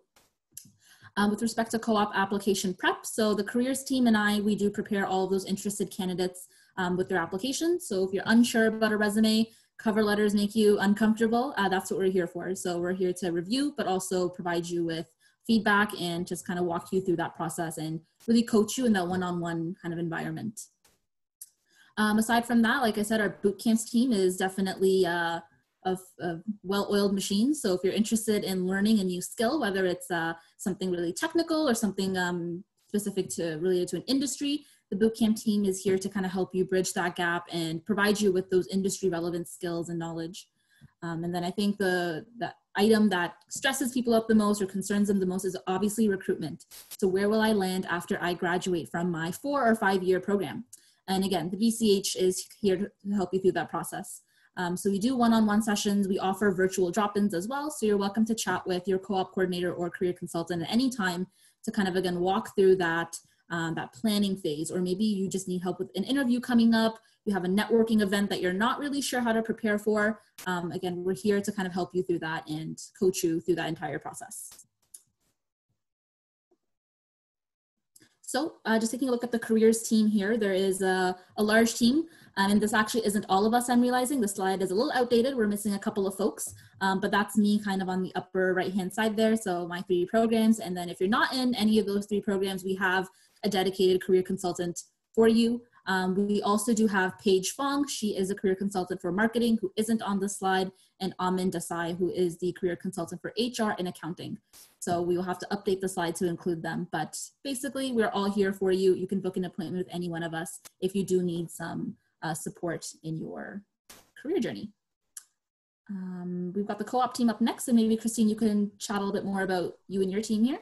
Um, with respect to co-op application prep, so the careers team and I, we do prepare all those interested candidates um, with their applications. So if you're unsure about a resume, cover letters make you uncomfortable, uh, that's what we're here for. So we're here to review, but also provide you with feedback and just kind of walk you through that process and really coach you in that one-on-one kind of environment. Um, aside from that, like I said, our boot camps team is definitely uh, a, a well-oiled machine. So if you're interested in learning a new skill, whether it's uh, something really technical or something um, specific to related to an industry, the bootcamp team is here to kind of help you bridge that gap and provide you with those industry relevant skills and knowledge. Um, and then I think the, the item that stresses people up the most or concerns them the most is obviously recruitment. So where will I land after I graduate from my four or five year program? And again, the BCH is here to help you through that process. Um, so we do one-on-one sessions. We offer virtual drop-ins as well. So you're welcome to chat with your co-op coordinator or career consultant at any time to kind of again walk through that um, that planning phase, or maybe you just need help with an interview coming up. You have a networking event that you're not really sure how to prepare for. Um, again, we're here to kind of help you through that and coach you through that entire process. So uh, just taking a look at the careers team here, there is a, a large team. And this actually isn't all of us, I'm realizing. The slide is a little outdated. We're missing a couple of folks, um, but that's me kind of on the upper right-hand side there. So my three programs. And then if you're not in any of those three programs, we have a dedicated career consultant for you. Um, we also do have Paige Fong. She is a career consultant for marketing who isn't on the slide, and Amin Desai, who is the career consultant for HR and accounting. So we will have to update the slide to include them. But basically, we're all here for you. You can book an appointment with any one of us if you do need some uh, support in your career journey. Um, we've got the co-op team up next, and maybe Christine, you can chat a little bit more about you and your team here.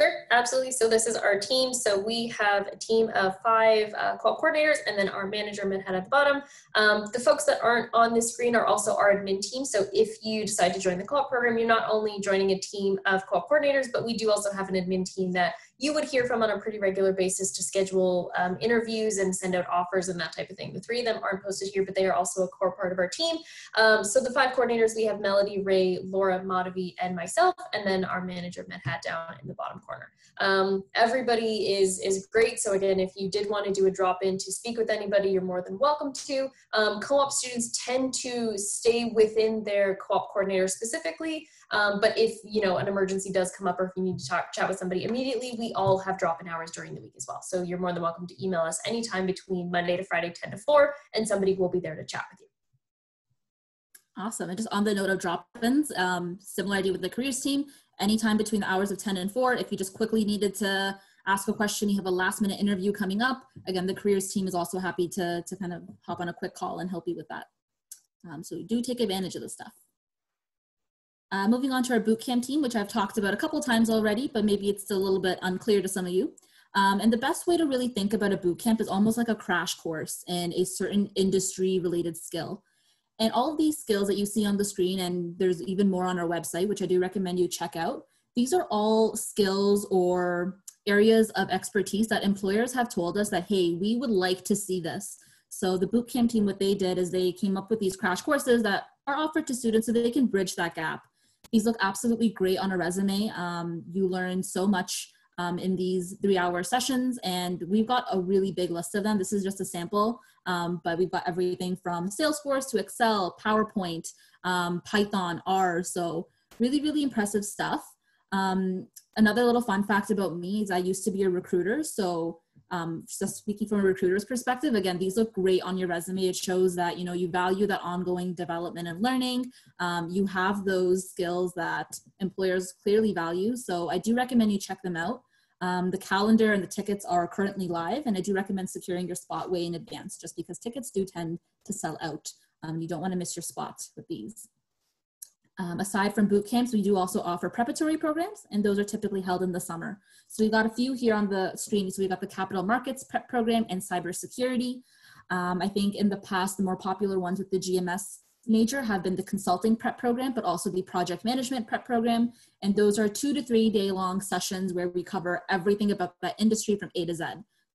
Sure, absolutely. So this is our team. So we have a team of five uh, co-op coordinators and then our manager Minhad at the bottom. Um, the folks that aren't on the screen are also our admin team. So if you decide to join the co-op program, you're not only joining a team of co-op coordinators, but we do also have an admin team that you would hear from on a pretty regular basis to schedule um, interviews and send out offers and that type of thing. The three of them aren't posted here, but they are also a core part of our team. Um, so the five coordinators, we have Melody, Ray, Laura, Madhavi, and myself, and then our manager, Medhat, down in the bottom corner. Um, everybody is, is great. So again, if you did want to do a drop-in to speak with anybody, you're more than welcome to. Um, co-op students tend to stay within their co-op coordinator specifically. Um, but if you know an emergency does come up or if you need to talk chat with somebody immediately, we all have drop-in hours during the week as well. So you're more than welcome to email us anytime between Monday to Friday, 10 to 4, and somebody will be there to chat with you. Awesome. And just on the note of drop-ins, um, similar idea with the careers team, anytime between the hours of 10 and 4, if you just quickly needed to ask a question, you have a last minute interview coming up, again, the careers team is also happy to, to kind of hop on a quick call and help you with that. Um, so do take advantage of this stuff. Uh, moving on to our bootcamp team, which I've talked about a couple times already, but maybe it's still a little bit unclear to some of you. Um, and the best way to really think about a bootcamp is almost like a crash course in a certain industry related skill. And all of these skills that you see on the screen, and there's even more on our website, which I do recommend you check out, these are all skills or areas of expertise that employers have told us that, hey, we would like to see this. So the bootcamp team, what they did is they came up with these crash courses that are offered to students so they can bridge that gap. These look absolutely great on a resume. Um, you learn so much um, in these three hour sessions and we've got a really big list of them. This is just a sample, um, but we've got everything from Salesforce to Excel, PowerPoint, um, Python, R. So really, really impressive stuff. Um, another little fun fact about me is I used to be a recruiter. So um, just speaking from a recruiter's perspective, again, these look great on your resume. It shows that you know you value that ongoing development and learning. Um, you have those skills that employers clearly value. So I do recommend you check them out. Um, the calendar and the tickets are currently live, and I do recommend securing your spot way in advance, just because tickets do tend to sell out. Um, you don't want to miss your spot with these. Um, aside from boot camps, we do also offer preparatory programs, and those are typically held in the summer. So we've got a few here on the screen. So we've got the capital markets prep program and cybersecurity. Um, I think in the past, the more popular ones with the GMS major have been the consulting prep program, but also the project management prep program. And those are two to three day long sessions where we cover everything about that industry from A to Z.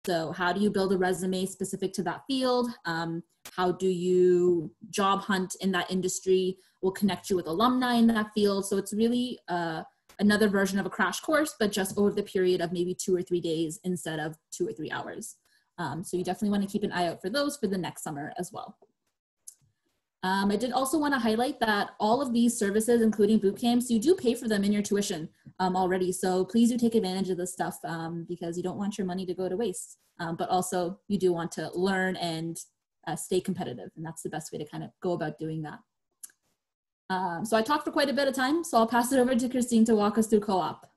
So how do you build a resume specific to that field? Um, how do you job hunt in that industry? We'll connect you with alumni in that field. So it's really uh, another version of a crash course, but just over the period of maybe two or three days instead of two or three hours. Um, so you definitely want to keep an eye out for those for the next summer as well. Um, I did also want to highlight that all of these services, including boot camps, you do pay for them in your tuition um, already. So please do take advantage of this stuff um, because you don't want your money to go to waste. Um, but also you do want to learn and uh, stay competitive. And that's the best way to kind of go about doing that. Um, so I talked for quite a bit of time, so I'll pass it over to Christine to walk us through co-op.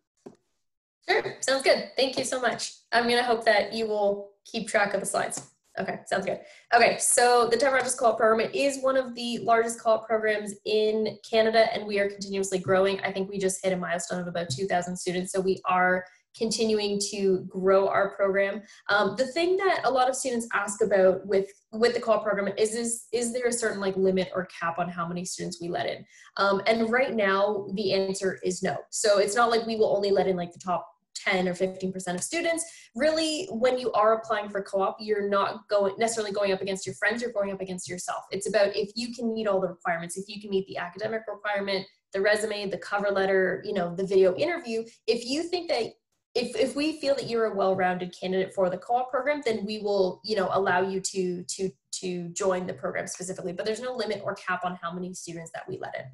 Sure, sounds good. Thank you so much. I'm gonna hope that you will keep track of the slides. Okay, sounds good. Okay, so the Ted Rogers Co-op program is one of the largest co-op programs in Canada, and we are continuously growing. I think we just hit a milestone of about 2,000 students, so we are continuing to grow our program. Um, the thing that a lot of students ask about with with the co-op program is is is there a certain like limit or cap on how many students we let in? Um, and right now the answer is no. So it's not like we will only let in like the top 10 or 15% of students. Really, when you are applying for co-op, you're not going necessarily going up against your friends, you're going up against yourself. It's about if you can meet all the requirements, if you can meet the academic requirement, the resume, the cover letter, you know, the video interview. If you think that if, if we feel that you're a well-rounded candidate for the co-op program, then we will, you know, allow you to to to join the program specifically. But there's no limit or cap on how many students that we let in.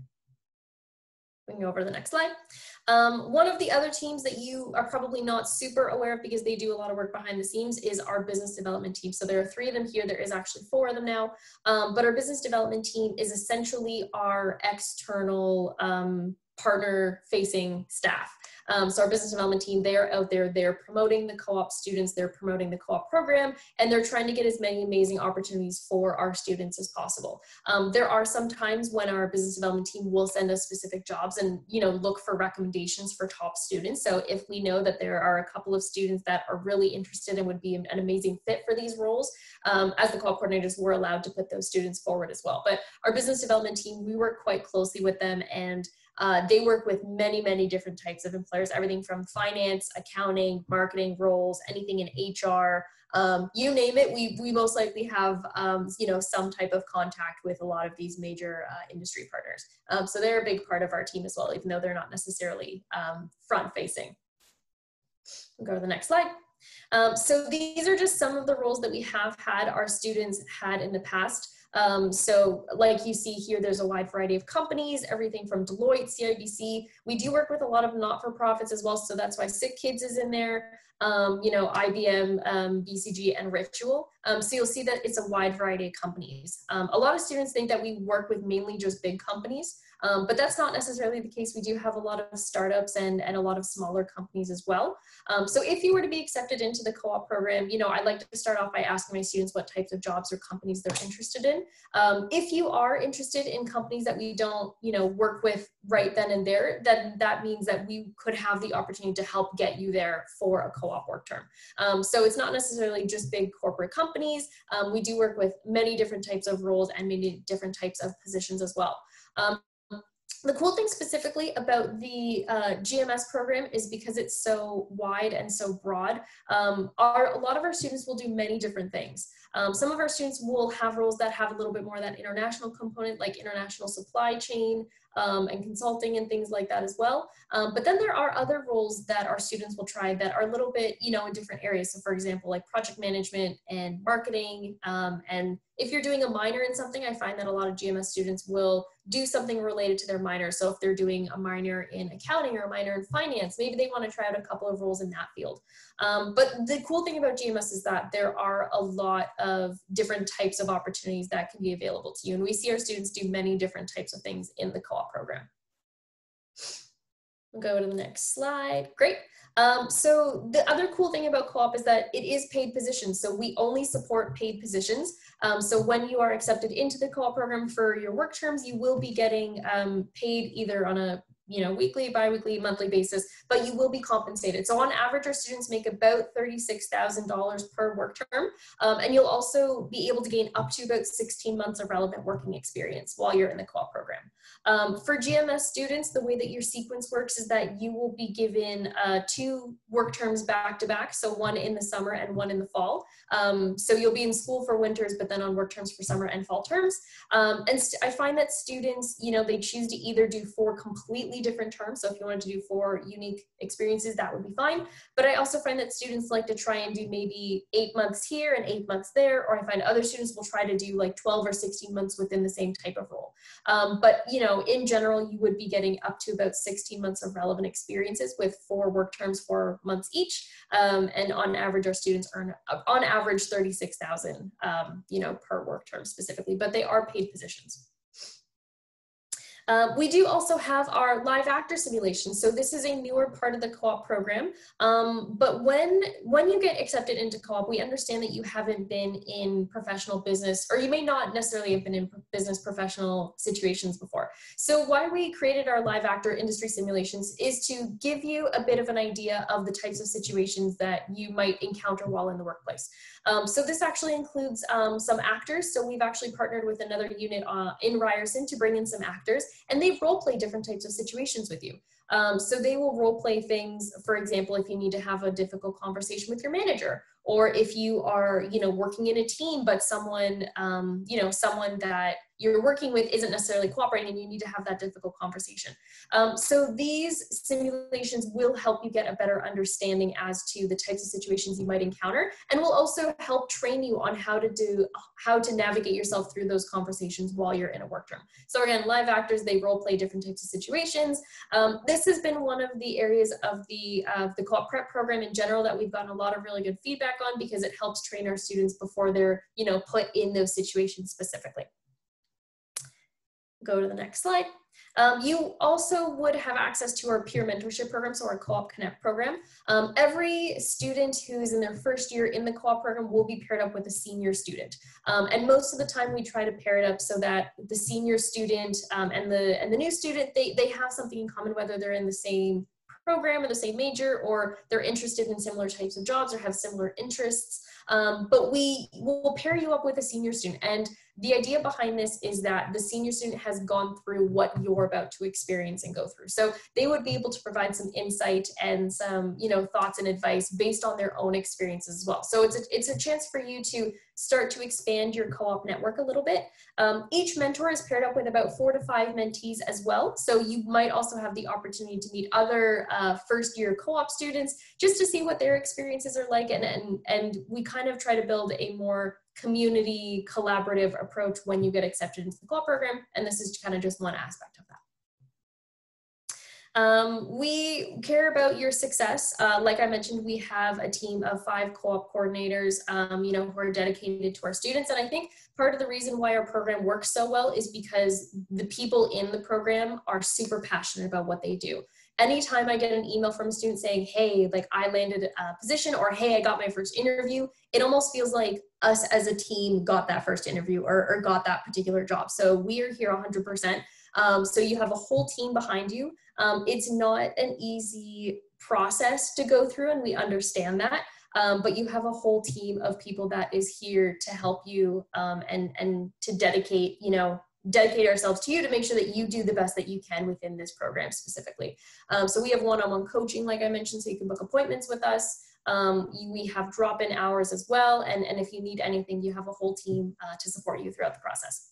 We can go over to the next slide. Um, one of the other teams that you are probably not super aware of because they do a lot of work behind the scenes is our business development team. So there are three of them here. There is actually four of them now. Um, but our business development team is essentially our external um, partner facing staff. Um, so our business development team, they're out there, they're promoting the co-op students, they're promoting the co-op program, and they're trying to get as many amazing opportunities for our students as possible. Um, there are some times when our business development team will send us specific jobs and you know look for recommendations for top students. So if we know that there are a couple of students that are really interested and would be an amazing fit for these roles, um, as the co-op coordinators, we're allowed to put those students forward as well. But our business development team, we work quite closely with them and uh, they work with many, many different types of employers, everything from finance, accounting, marketing roles, anything in HR, um, you name it. We, we most likely have, um, you know, some type of contact with a lot of these major uh, industry partners. Um, so they're a big part of our team as well, even though they're not necessarily um, front facing. We'll go to the next slide. Um, so these are just some of the roles that we have had our students had in the past. Um, so like you see here, there's a wide variety of companies, everything from Deloitte, CIBC. We do work with a lot of not-for-profits as well, so that's why Sick Kids is in there, um, you know, IBM, um, BCG, and Ritual. Um, so you'll see that it's a wide variety of companies. Um, a lot of students think that we work with mainly just big companies, um, but that's not necessarily the case. We do have a lot of startups and, and a lot of smaller companies as well. Um, so if you were to be accepted into the co-op program, you know, I'd like to start off by asking my students what types of jobs or companies they're interested in. Um, if you are interested in companies that we don't, you know, work with right then and there, then that means that we could have the opportunity to help get you there for a co-op work term. Um, so it's not necessarily just big corporate companies. Um, we do work with many different types of roles and many different types of positions as well. Um, the cool thing specifically about the uh, GMS program is because it's so wide and so broad, um, our, a lot of our students will do many different things. Um, some of our students will have roles that have a little bit more that international component, like international supply chain, um, and consulting and things like that as well. Um, but then there are other roles that our students will try that are a little bit, you know, in different areas. So for example, like project management and marketing. Um, and if you're doing a minor in something, I find that a lot of GMS students will do something related to their minor. So if they're doing a minor in accounting or a minor in finance, maybe they want to try out a couple of roles in that field. Um, but the cool thing about GMS is that there are a lot of different types of opportunities that can be available to you. And we see our students do many different types of things in the co-op program. We'll go to the next slide. Great. Um, so the other cool thing about co-op is that it is paid positions. So we only support paid positions. Um, so when you are accepted into the co-op program for your work terms, you will be getting um, paid either on a you know, weekly, biweekly, monthly basis, but you will be compensated. So on average, our students make about $36,000 per work term. Um, and you'll also be able to gain up to about 16 months of relevant working experience while you're in the co-op program. Um, for GMS students, the way that your sequence works is that you will be given uh, two work terms back to back, so one in the summer and one in the fall. Um, so you'll be in school for winters, but then on work terms for summer and fall terms. Um, and I find that students, you know, they choose to either do four completely different terms. So if you wanted to do four unique experiences, that would be fine. But I also find that students like to try and do maybe eight months here and eight months there, or I find other students will try to do like 12 or 16 months within the same type of role. Um, but, you know, in general, you would be getting up to about 16 months of relevant experiences with four work terms, four months each. Um, and on average, our students earn, on average, 36,000, um, you know, per work term specifically, but they are paid positions. Um, we do also have our live actor simulation. So this is a newer part of the co-op program. Um, but when, when you get accepted into co-op, we understand that you haven't been in professional business, or you may not necessarily have been in business professional situations before. So why we created our live actor industry simulations is to give you a bit of an idea of the types of situations that you might encounter while in the workplace. Um, so this actually includes um, some actors. So we've actually partnered with another unit uh, in Ryerson to bring in some actors and they role play different types of situations with you. Um, so they will role play things, for example, if you need to have a difficult conversation with your manager, or if you are, you know, working in a team, but someone, um, you know, someone that you're working with isn't necessarily cooperating and you need to have that difficult conversation. Um, so these simulations will help you get a better understanding as to the types of situations you might encounter and will also help train you on how to do, how to navigate yourself through those conversations while you're in a workroom. So again, live actors, they role play different types of situations. Um, this has been one of the areas of the, uh, the co-op prep program in general that we've gotten a lot of really good feedback on because it helps train our students before they're, you know, put in those situations specifically go to the next slide. Um, you also would have access to our peer mentorship program, so our Co-op Connect program. Um, every student who's in their first year in the co-op program will be paired up with a senior student. Um, and most of the time we try to pair it up so that the senior student um, and, the, and the new student, they, they have something in common, whether they're in the same program or the same major, or they're interested in similar types of jobs or have similar interests. Um, but we will pair you up with a senior student. And the idea behind this is that the senior student has gone through what you're about to experience and go through. So they would be able to provide some insight and some, you know, thoughts and advice based on their own experiences as well. So it's a, it's a chance for you to start to expand your co-op network a little bit. Um, each mentor is paired up with about four to five mentees as well. So you might also have the opportunity to meet other uh, first year co-op students just to see what their experiences are like. And, and, and we kind of try to build a more community collaborative approach when you get accepted into the co-op program. And this is kind of just one aspect of that. Um, we care about your success. Uh, like I mentioned, we have a team of five co-op coordinators, um, you know, who are dedicated to our students. And I think part of the reason why our program works so well is because the people in the program are super passionate about what they do anytime I get an email from a student saying, hey, like I landed a position or hey, I got my first interview, it almost feels like us as a team got that first interview or, or got that particular job. So we are here 100%. Um, so you have a whole team behind you. Um, it's not an easy process to go through, and we understand that. Um, but you have a whole team of people that is here to help you um, and and to dedicate, you know, dedicate ourselves to you to make sure that you do the best that you can within this program specifically. Um, so we have one-on-one coaching, like I mentioned, so you can book appointments with us. Um, we have drop-in hours as well, and, and if you need anything, you have a whole team uh, to support you throughout the process.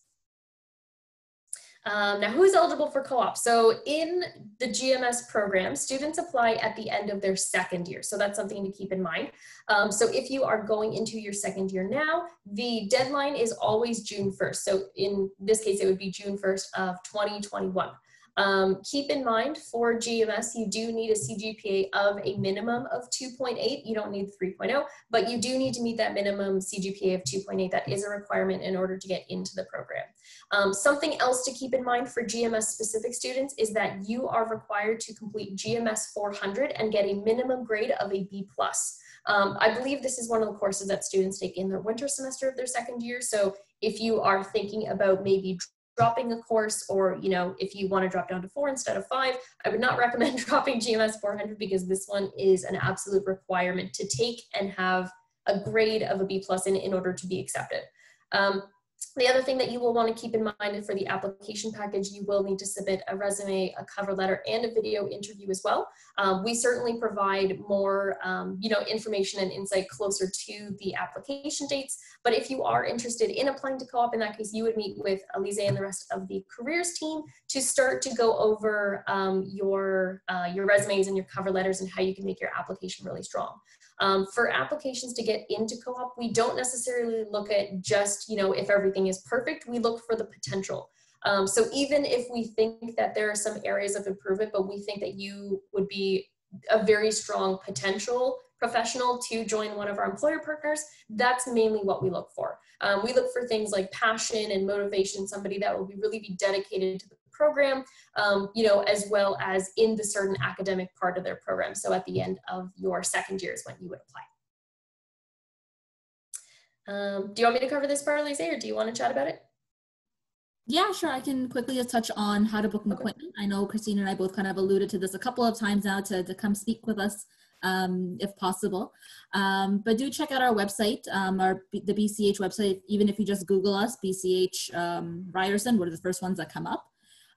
Um, now, who's eligible for co-op? So in the GMS program, students apply at the end of their second year. So that's something to keep in mind. Um, so if you are going into your second year now, the deadline is always June 1st. So in this case, it would be June 1st of 2021. Um, keep in mind for GMS, you do need a CGPA of a minimum of 2.8. You don't need 3.0, but you do need to meet that minimum CGPA of 2.8. That is a requirement in order to get into the program. Um, something else to keep in mind for GMS specific students is that you are required to complete GMS 400 and get a minimum grade of a B+. Um, I believe this is one of the courses that students take in their winter semester of their second year. So if you are thinking about maybe dropping a course or you know if you want to drop down to four instead of five i would not recommend dropping gms 400 because this one is an absolute requirement to take and have a grade of a b plus in, in order to be accepted. Um, the other thing that you will want to keep in mind is for the application package, you will need to submit a resume, a cover letter, and a video interview as well. Um, we certainly provide more, um, you know, information and insight closer to the application dates. But if you are interested in applying to co-op, in that case, you would meet with Alize and the rest of the careers team to start to go over um, your uh, your resumes and your cover letters and how you can make your application really strong. Um, for applications to get into co-op, we don't necessarily look at just, you know, if everything is perfect, we look for the potential. Um, so even if we think that there are some areas of improvement, but we think that you would be a very strong potential professional to join one of our employer partners, that's mainly what we look for. Um, we look for things like passion and motivation, somebody that will be really be dedicated to the program, um, you know, as well as in the certain academic part of their program. So at the end of your second year is when you would apply. Um, do you want me to cover this part, Lise, or do you want to chat about it? Yeah, sure. I can quickly just touch on how to book an appointment. I know Christine and I both kind of alluded to this a couple of times now to, to come speak with us um, if possible. Um, but do check out our website, um, our the BCH website. Even if you just Google us, BCH um, Ryerson, are the first ones that come up?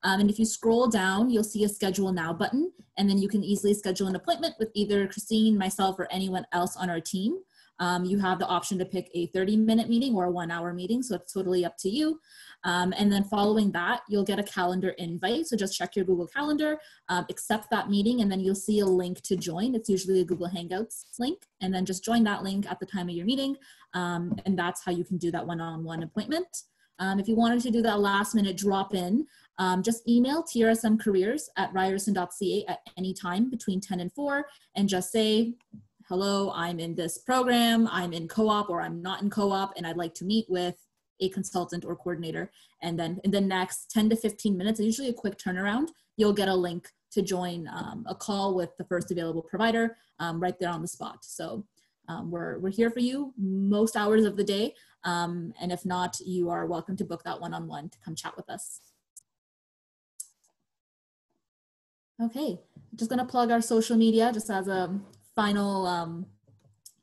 Um, and if you scroll down, you'll see a schedule now button, and then you can easily schedule an appointment with either Christine, myself, or anyone else on our team. Um, you have the option to pick a 30 minute meeting or a one hour meeting, so it's totally up to you. Um, and then following that, you'll get a calendar invite. So just check your Google Calendar, um, accept that meeting, and then you'll see a link to join. It's usually a Google Hangouts link, and then just join that link at the time of your meeting. Um, and that's how you can do that one on one appointment. Um, if you wanted to do that last minute drop in, um, just email trsmcareers at ryerson.ca at any time between 10 and 4 and just say, hello, I'm in this program, I'm in co-op or I'm not in co-op and I'd like to meet with a consultant or coordinator. And then in the next 10 to 15 minutes, usually a quick turnaround, you'll get a link to join um, a call with the first available provider um, right there on the spot. So um, we're, we're here for you most hours of the day. Um, and if not, you are welcome to book that one-on-one -on -one to come chat with us. Okay, just gonna plug our social media just as a final um,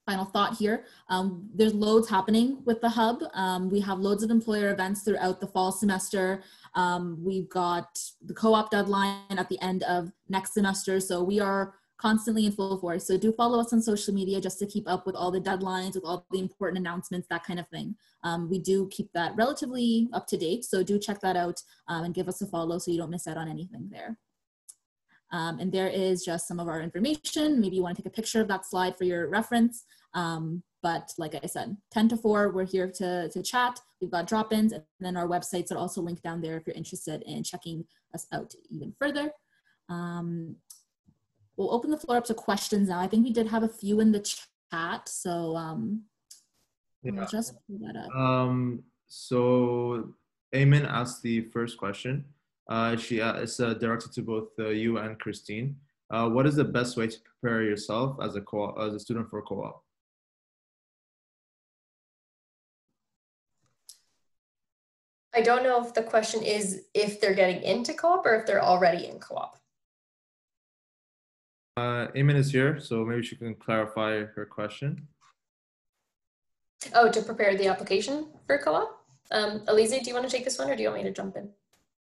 final thought here. Um, there's loads happening with the hub. Um, we have loads of employer events throughout the fall semester. Um, we've got the co-op deadline at the end of next semester. So we are constantly in full force. So do follow us on social media just to keep up with all the deadlines, with all the important announcements, that kind of thing. Um, we do keep that relatively up to date. So do check that out um, and give us a follow so you don't miss out on anything there. Um, and there is just some of our information. Maybe you want to take a picture of that slide for your reference. Um, but like I said, 10 to 4, we're here to, to chat. We've got drop-ins and then our websites are also linked down there if you're interested in checking us out even further. Um, we'll open the floor up to questions now. I think we did have a few in the chat, so um, yeah. will just pull that up. Um, so Eamon asked the first question. Uh, she uh, is uh, directed to both uh, you and Christine. Uh, what is the best way to prepare yourself as a co as a student for co-op? I don't know if the question is if they're getting into co-op or if they're already in co-op. Uh, Eamon is here, so maybe she can clarify her question. Oh, to prepare the application for co-op? Um, Elise, do you want to take this one or do you want me to jump in?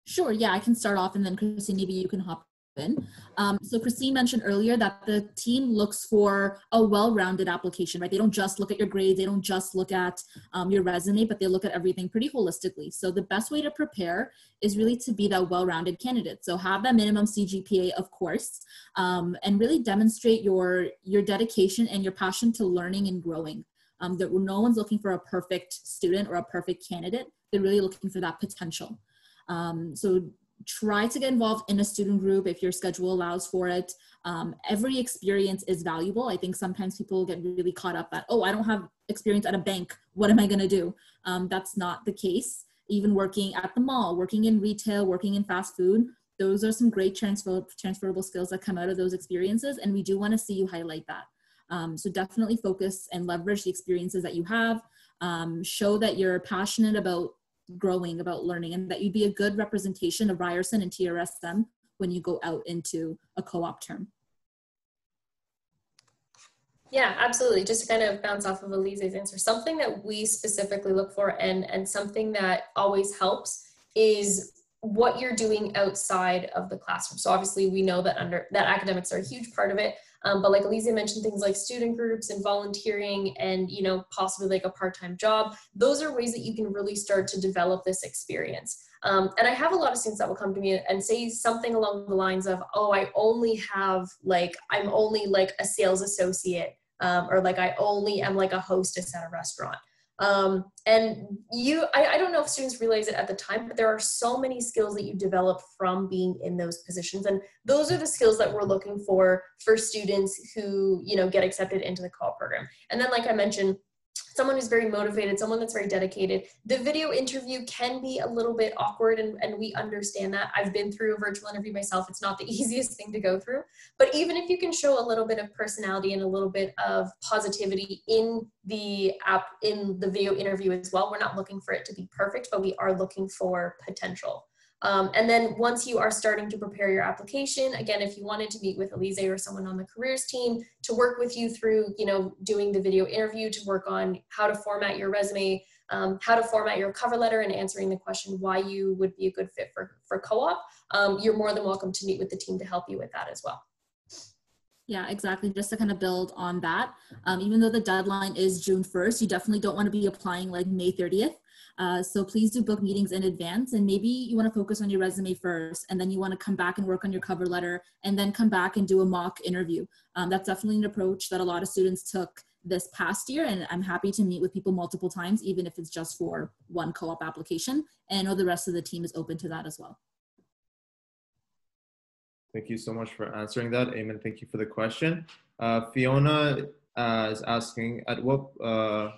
Sure, yeah, I can start off and then Christine, maybe you can hop in. Um, so Christine mentioned earlier that the team looks for a well-rounded application, right? They don't just look at your grades, they don't just look at um, your resume, but they look at everything pretty holistically. So the best way to prepare is really to be that well-rounded candidate. So have that minimum CGPA, of course, um, and really demonstrate your, your dedication and your passion to learning and growing. Um, that no one's looking for a perfect student or a perfect candidate. They're really looking for that potential. Um, so try to get involved in a student group if your schedule allows for it. Um, every experience is valuable. I think sometimes people get really caught up that, oh, I don't have experience at a bank. What am I going to do? Um, that's not the case. Even working at the mall, working in retail, working in fast food, those are some great transfer, transferable skills that come out of those experiences. And we do want to see you highlight that. Um, so definitely focus and leverage the experiences that you have. Um, show that you're passionate about growing, about learning, and that you'd be a good representation of Ryerson and TRSM when you go out into a co-op term. Yeah, absolutely. Just to kind of bounce off of Elise's answer, something that we specifically look for and, and something that always helps is what you're doing outside of the classroom. So obviously we know that under that academics are a huge part of it, um, but like Elise mentioned, things like student groups and volunteering and, you know, possibly like a part-time job. Those are ways that you can really start to develop this experience. Um, and I have a lot of students that will come to me and say something along the lines of, oh, I only have like, I'm only like a sales associate um, or like I only am like a hostess at a restaurant. Um, and you, I, I, don't know if students realize it at the time, but there are so many skills that you develop from being in those positions. And those are the skills that we're looking for for students who, you know, get accepted into the co-op program. And then, like I mentioned, someone who's very motivated, someone that's very dedicated. The video interview can be a little bit awkward, and, and we understand that. I've been through a virtual interview myself. It's not the easiest thing to go through. But even if you can show a little bit of personality and a little bit of positivity in the app, in the video interview as well, we're not looking for it to be perfect, but we are looking for potential. Um, and then once you are starting to prepare your application, again, if you wanted to meet with Elise or someone on the careers team to work with you through, you know, doing the video interview to work on how to format your resume, um, how to format your cover letter and answering the question why you would be a good fit for, for co-op, um, you're more than welcome to meet with the team to help you with that as well. Yeah, exactly. Just to kind of build on that, um, even though the deadline is June 1st, you definitely don't want to be applying like May 30th. Uh, so please do book meetings in advance and maybe you want to focus on your resume first and then you want to come back and work on your cover letter and then come back and do a mock interview. Um, that's definitely an approach that a lot of students took this past year and I'm happy to meet with people multiple times even if it's just for one co-op application and I know the rest of the team is open to that as well. Thank you so much for answering that. Eamon, thank you for the question. Uh, Fiona uh, is asking at what, uh,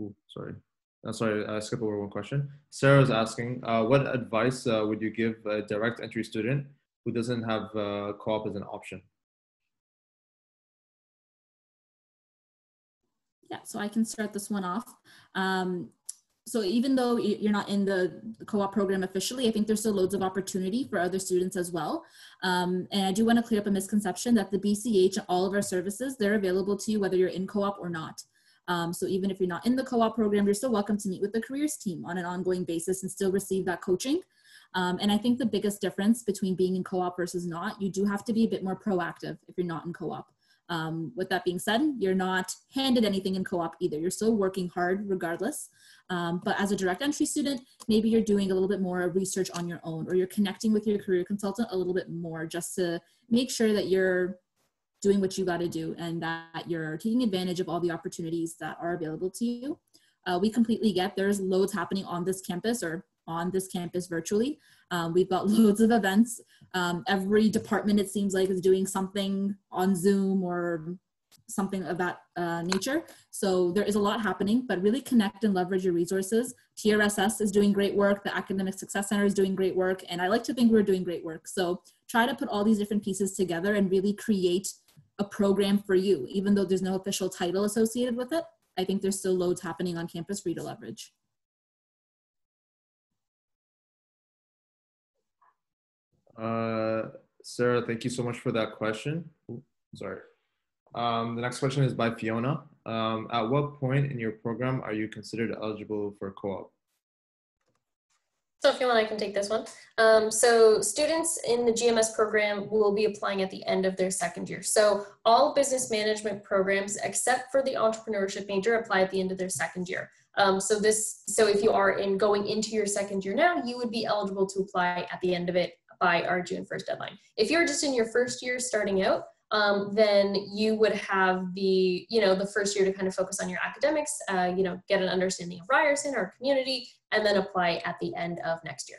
ooh, sorry, uh, sorry, I skipped over one question. Sarah is asking, uh, what advice uh, would you give a direct entry student who doesn't have uh, co-op as an option? Yeah, so I can start this one off. Um, so even though you're not in the co-op program officially, I think there's still loads of opportunity for other students as well. Um, and I do want to clear up a misconception that the BCH and all of our services, they're available to you whether you're in co-op or not. Um, so even if you're not in the co-op program, you're still welcome to meet with the careers team on an ongoing basis and still receive that coaching. Um, and I think the biggest difference between being in co-op versus not, you do have to be a bit more proactive if you're not in co-op. Um, with that being said, you're not handed anything in co-op either. You're still working hard regardless. Um, but as a direct entry student, maybe you're doing a little bit more research on your own or you're connecting with your career consultant a little bit more just to make sure that you're doing what you got to do and that you're taking advantage of all the opportunities that are available to you. Uh, we completely get there's loads happening on this campus or on this campus virtually. Um, we've got loads of events. Um, every department, it seems like, is doing something on Zoom or something of that uh, nature. So there is a lot happening, but really connect and leverage your resources. TRSS is doing great work. The Academic Success Center is doing great work. And I like to think we're doing great work. So try to put all these different pieces together and really create a program for you, even though there's no official title associated with it. I think there's still loads happening on campus for you to leverage. Uh, Sarah, thank you so much for that question. Ooh, sorry. Um, the next question is by Fiona. Um, at what point in your program are you considered eligible for co-op? So if you want, I can take this one. Um, so students in the GMS program will be applying at the end of their second year. So all business management programs, except for the entrepreneurship major, apply at the end of their second year. Um, so this, so if you are in going into your second year now, you would be eligible to apply at the end of it by our June 1st deadline. If you're just in your first year starting out, um, then you would have the, you know, the first year to kind of focus on your academics, uh, you know, get an understanding of Ryerson, our community, and then apply at the end of next year.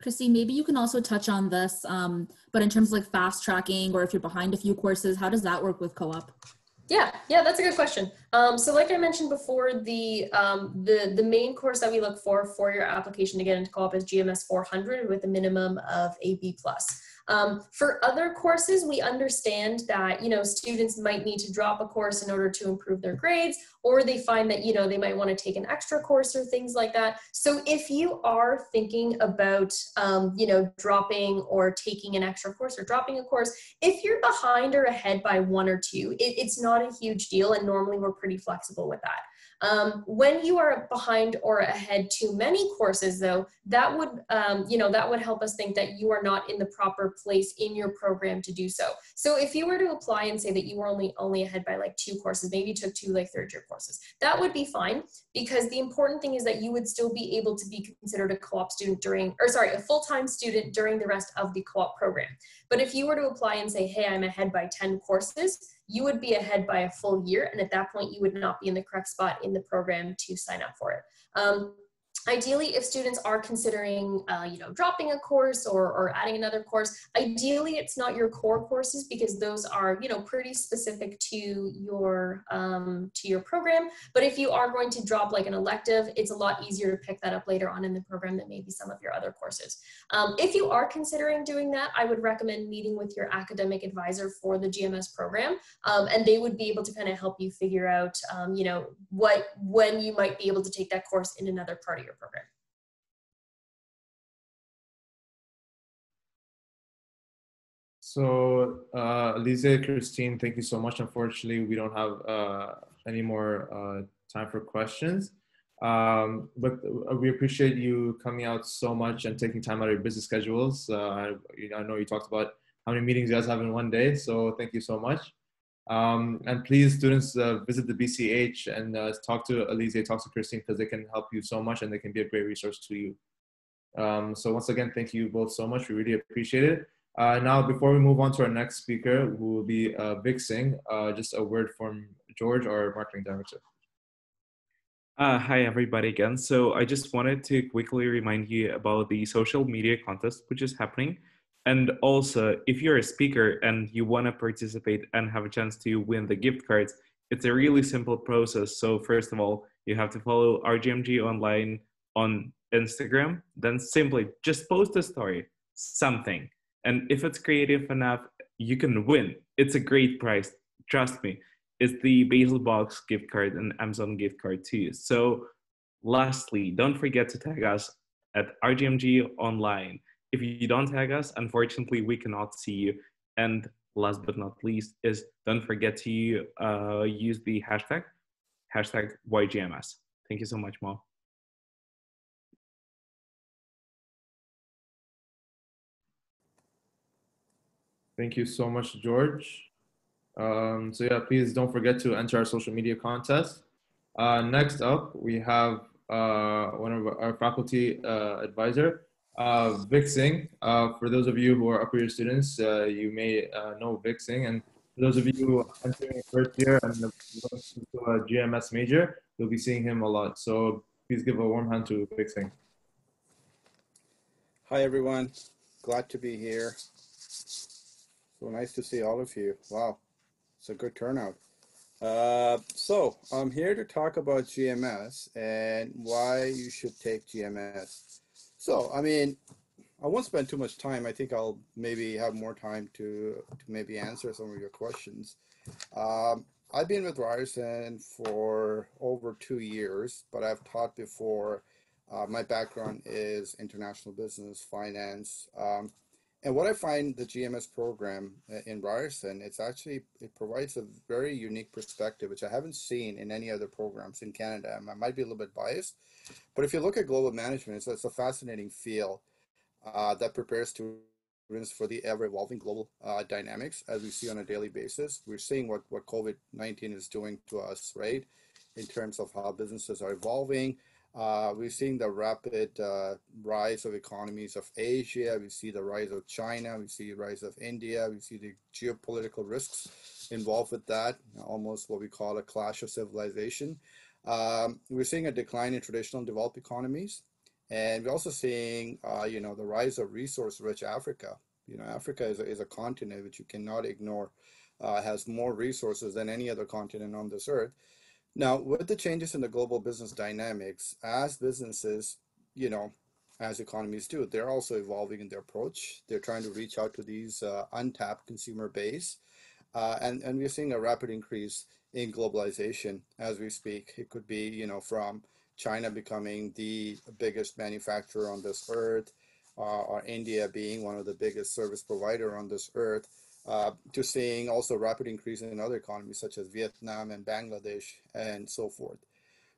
Christy, maybe you can also touch on this, um, but in terms of like fast tracking or if you're behind a few courses, how does that work with co-op? Yeah, yeah, that's a good question. Um, so like I mentioned before, the, um, the, the main course that we look for for your application to get into co-op is GMS 400 with a minimum of a B plus. Um, for other courses, we understand that, you know, students might need to drop a course in order to improve their grades, or they find that, you know, they might want to take an extra course or things like that. So if you are thinking about, um, you know, dropping or taking an extra course or dropping a course, if you're behind or ahead by one or two, it, it's not a huge deal. And normally we're pretty flexible with that. Um, when you are behind or ahead too many courses though, that would, um, you know, that would help us think that you are not in the proper place in your program to do so. So if you were to apply and say that you were only, only ahead by like two courses, maybe you took two like third year courses, that would be fine because the important thing is that you would still be able to be considered a co-op student during, or sorry, a full-time student during the rest of the co-op program. But if you were to apply and say, hey, I'm ahead by 10 courses, you would be ahead by a full year. And at that point, you would not be in the correct spot in the program to sign up for it. Um, ideally if students are considering uh, you know dropping a course or, or adding another course ideally it's not your core courses because those are you know pretty specific to your um, to your program. But if you are going to drop like an elective it's a lot easier to pick that up later on in the program than maybe some of your other courses. Um, if you are considering doing that i would recommend meeting with your academic advisor for the gms program um, and they would be able to kind of help you figure out um, you know what when you might be able to take that course in another part of your program. So, uh, Lisa, Christine, thank you so much. Unfortunately, we don't have uh, any more uh, time for questions. Um, but we appreciate you coming out so much and taking time out of your busy schedules. Uh, I, I know you talked about how many meetings you guys have in one day, so thank you so much. Um, and please, students, uh, visit the BCH and uh, talk to Elise, talk to Christine, because they can help you so much and they can be a great resource to you. Um, so once again, thank you both so much. We really appreciate it. Uh, now, before we move on to our next speaker, who will be uh, Vic Singh, uh, just a word from George, our marketing director. Uh, hi, everybody again. So I just wanted to quickly remind you about the social media contest, which is happening. And also, if you're a speaker and you want to participate and have a chance to win the gift cards, it's a really simple process. So, first of all, you have to follow RGMG online on Instagram. Then simply just post a story, something. And if it's creative enough, you can win. It's a great prize. Trust me. It's the Basil Box gift card and Amazon gift card too. So, lastly, don't forget to tag us at RGMG online if you don't tag us, unfortunately, we cannot see you. And last but not least is don't forget to uh, use the hashtag, hashtag YGMS. Thank you so much, Mo. Thank you so much, George. Um, so yeah, please don't forget to enter our social media contest. Uh, next up, we have uh, one of our faculty uh, advisor, uh, Vic Singh. Uh, for those of you who are upper year students, uh, you may uh, know Vic Singh. And for those of you entering first year and to a GMS major, you'll be seeing him a lot. So please give a warm hand to Vic Singh. Hi, everyone. Glad to be here. So nice to see all of you. Wow, it's a good turnout. Uh, so I'm here to talk about GMS and why you should take GMS. So, I mean, I won't spend too much time. I think I'll maybe have more time to, to maybe answer some of your questions. Um, I've been with Ryerson for over two years, but I've taught before. Uh, my background is international business, finance. Um, and what I find the GMS program uh, in Ryerson, it's actually, it provides a very unique perspective, which I haven't seen in any other programs in Canada. I might be a little bit biased, but if you look at global management, it's, it's a fascinating field uh, that prepares students for the ever evolving global uh, dynamics as we see on a daily basis. We're seeing what, what COVID 19 is doing to us, right? In terms of how businesses are evolving. Uh, we're seeing the rapid uh, rise of economies of Asia. We see the rise of China. We see the rise of India. We see the geopolitical risks involved with that, almost what we call a clash of civilization. Um, we're seeing a decline in traditional developed economies, and we're also seeing, uh, you know, the rise of resource-rich Africa. You know, Africa is a, is a continent which you cannot ignore, uh, has more resources than any other continent on this earth. Now, with the changes in the global business dynamics, as businesses, you know, as economies do, they're also evolving in their approach. They're trying to reach out to these uh, untapped consumer base, uh, and and we're seeing a rapid increase in globalization as we speak. It could be, you know, from China becoming the biggest manufacturer on this earth, uh, or India being one of the biggest service provider on this earth, uh, to seeing also rapid increase in other economies such as Vietnam and Bangladesh and so forth.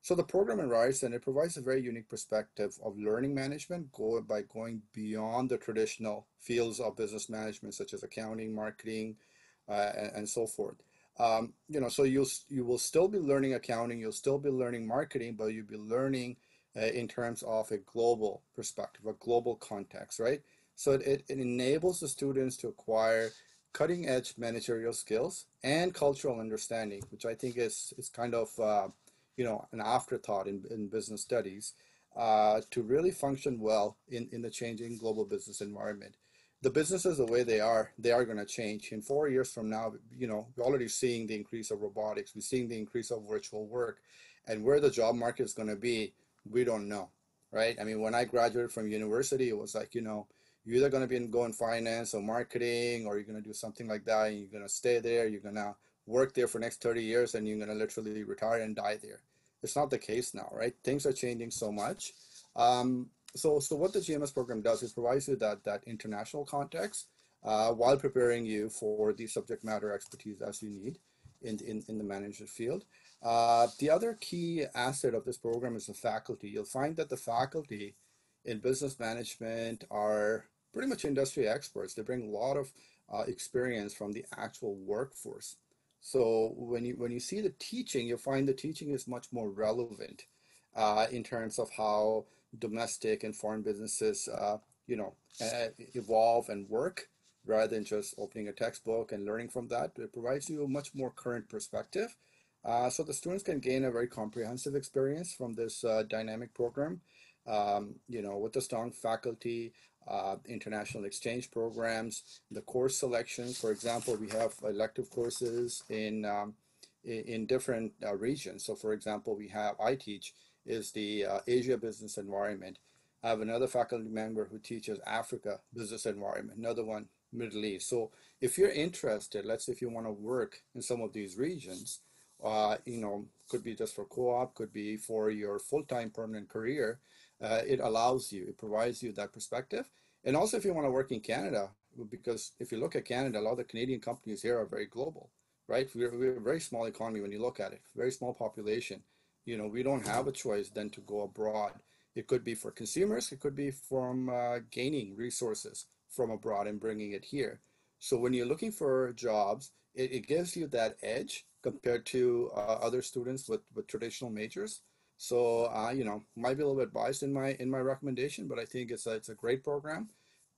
So the program in Ryerson, it provides a very unique perspective of learning management go, by going beyond the traditional fields of business management such as accounting, marketing, uh, and, and so forth. Um, you know, so you'll you will still be learning accounting, you'll still be learning marketing, but you'll be learning uh, in terms of a global perspective, a global context, right? So it, it enables the students to acquire cutting edge managerial skills and cultural understanding, which I think is is kind of uh, you know an afterthought in, in business studies. uh, to really function well in, in the changing global business environment. The businesses, the way they are, they are going to change. In four years from now, you know, we're already seeing the increase of robotics. We're seeing the increase of virtual work. And where the job market is going to be, we don't know, right? I mean, when I graduated from university, it was like, you know, you're either going to be in go in finance or marketing, or you're going to do something like that, and you're going to stay there. You're going to work there for next 30 years, and you're going to literally retire and die there. It's not the case now, right? Things are changing so much. Um, so, so what the GMS program does is provides you that that international context uh, while preparing you for the subject matter expertise as you need in in, in the management field. Uh, the other key asset of this program is the faculty. You'll find that the faculty in business management are pretty much industry experts. They bring a lot of uh, experience from the actual workforce. So when you when you see the teaching, you'll find the teaching is much more relevant uh, in terms of how domestic and foreign businesses, uh, you know, evolve and work rather than just opening a textbook and learning from that. It provides you a much more current perspective. Uh, so the students can gain a very comprehensive experience from this uh, dynamic program um, you know, with the strong faculty, uh, international exchange programs, the course selections. For example, we have elective courses in um, in, in, different uh, regions. So, for example, we have I teach is the uh, Asia business environment. I have another faculty member who teaches Africa business environment. Another one Middle East. So, if you're interested, let's say if you want to work in some of these regions, uh, you know, could be just for co-op, could be for your full-time permanent career uh, it allows you, it provides you that perspective. And also, if you want to work in Canada, because if you look at Canada, a lot of the Canadian companies here are very global, right? We're, we're a very small economy when you look at it, very small population. You know, we don't have a choice then to go abroad. It could be for consumers, it could be from uh, gaining resources from abroad and bringing it here. So when you're looking for jobs, it, it gives you that edge compared to uh, other students with, with traditional majors. So uh, you know, might be a little bit biased in my in my recommendation, but I think it's a, it's a great program,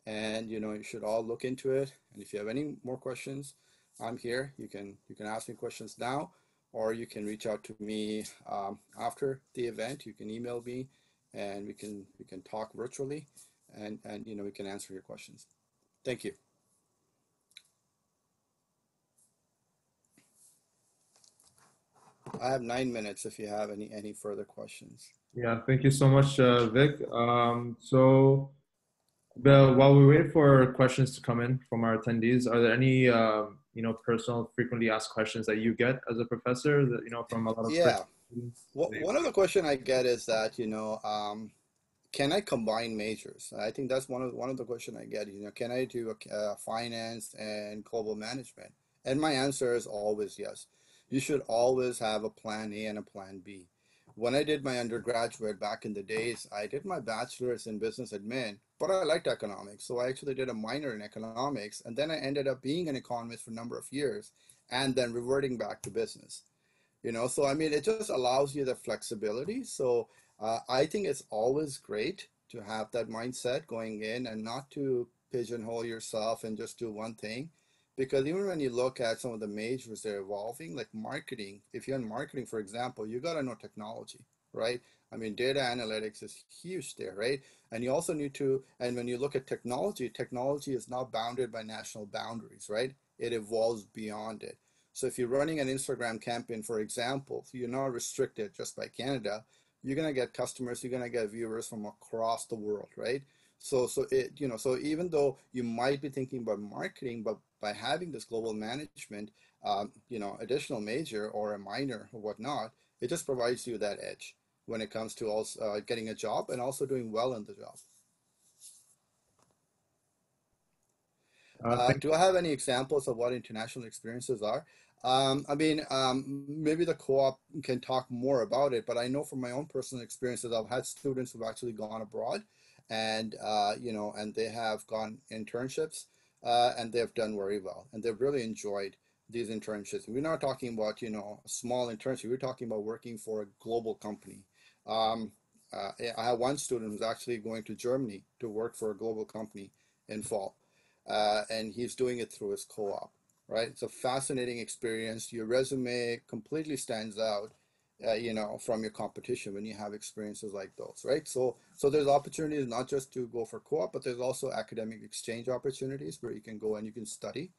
and you know you should all look into it. And if you have any more questions, I'm here. You can you can ask me questions now, or you can reach out to me um, after the event. You can email me, and we can we can talk virtually, and and you know we can answer your questions. Thank you. I have nine minutes if you have any any further questions. Yeah, thank you so much, uh, Vic. Um, so, the, while we wait for questions to come in from our attendees, are there any uh, you know personal, frequently asked questions that you get as a professor that you know from a lot of yeah. Well, one of the question I get is that you know, um, can I combine majors? I think that's one of one of the question I get. You know, can I do uh, finance and global management? And my answer is always yes you should always have a plan A and a plan B. When I did my undergraduate back in the days, I did my bachelor's in business admin, but I liked economics. So I actually did a minor in economics. And then I ended up being an economist for a number of years and then reverting back to business. You know, so I mean, it just allows you the flexibility. So uh, I think it's always great to have that mindset going in and not to pigeonhole yourself and just do one thing because even when you look at some of the majors that are evolving, like marketing, if you're in marketing, for example, you got to know technology, right? I mean, data analytics is huge there, right? And you also need to, and when you look at technology, technology is not bounded by national boundaries, right? It evolves beyond it. So if you're running an Instagram campaign, for example, you're not restricted just by Canada. You're gonna get customers, you're gonna get viewers from across the world, right? So, so it, you know, so even though you might be thinking about marketing, but by having this global management, um, you know, additional major or a minor or whatnot, it just provides you that edge when it comes to also uh, getting a job and also doing well in the job. Uh, uh do I have any examples of what international experiences are? Um, I mean, um, maybe the co-op can talk more about it, but I know from my own personal experiences, I've had students who've actually gone abroad and, uh, you know, and they have gone internships uh, and they've done very well and they've really enjoyed these internships. We're not talking about, you know, a small internship. We're talking about working for a global company. Um, uh, I have one student who's actually going to Germany to work for a global company in fall, uh, and he's doing it through his co-op. Right, it's a fascinating experience. Your resume completely stands out, uh, you know, from your competition when you have experiences like those, right? So, so there's opportunities not just to go for co-op, but there's also academic exchange opportunities where you can go and you can study,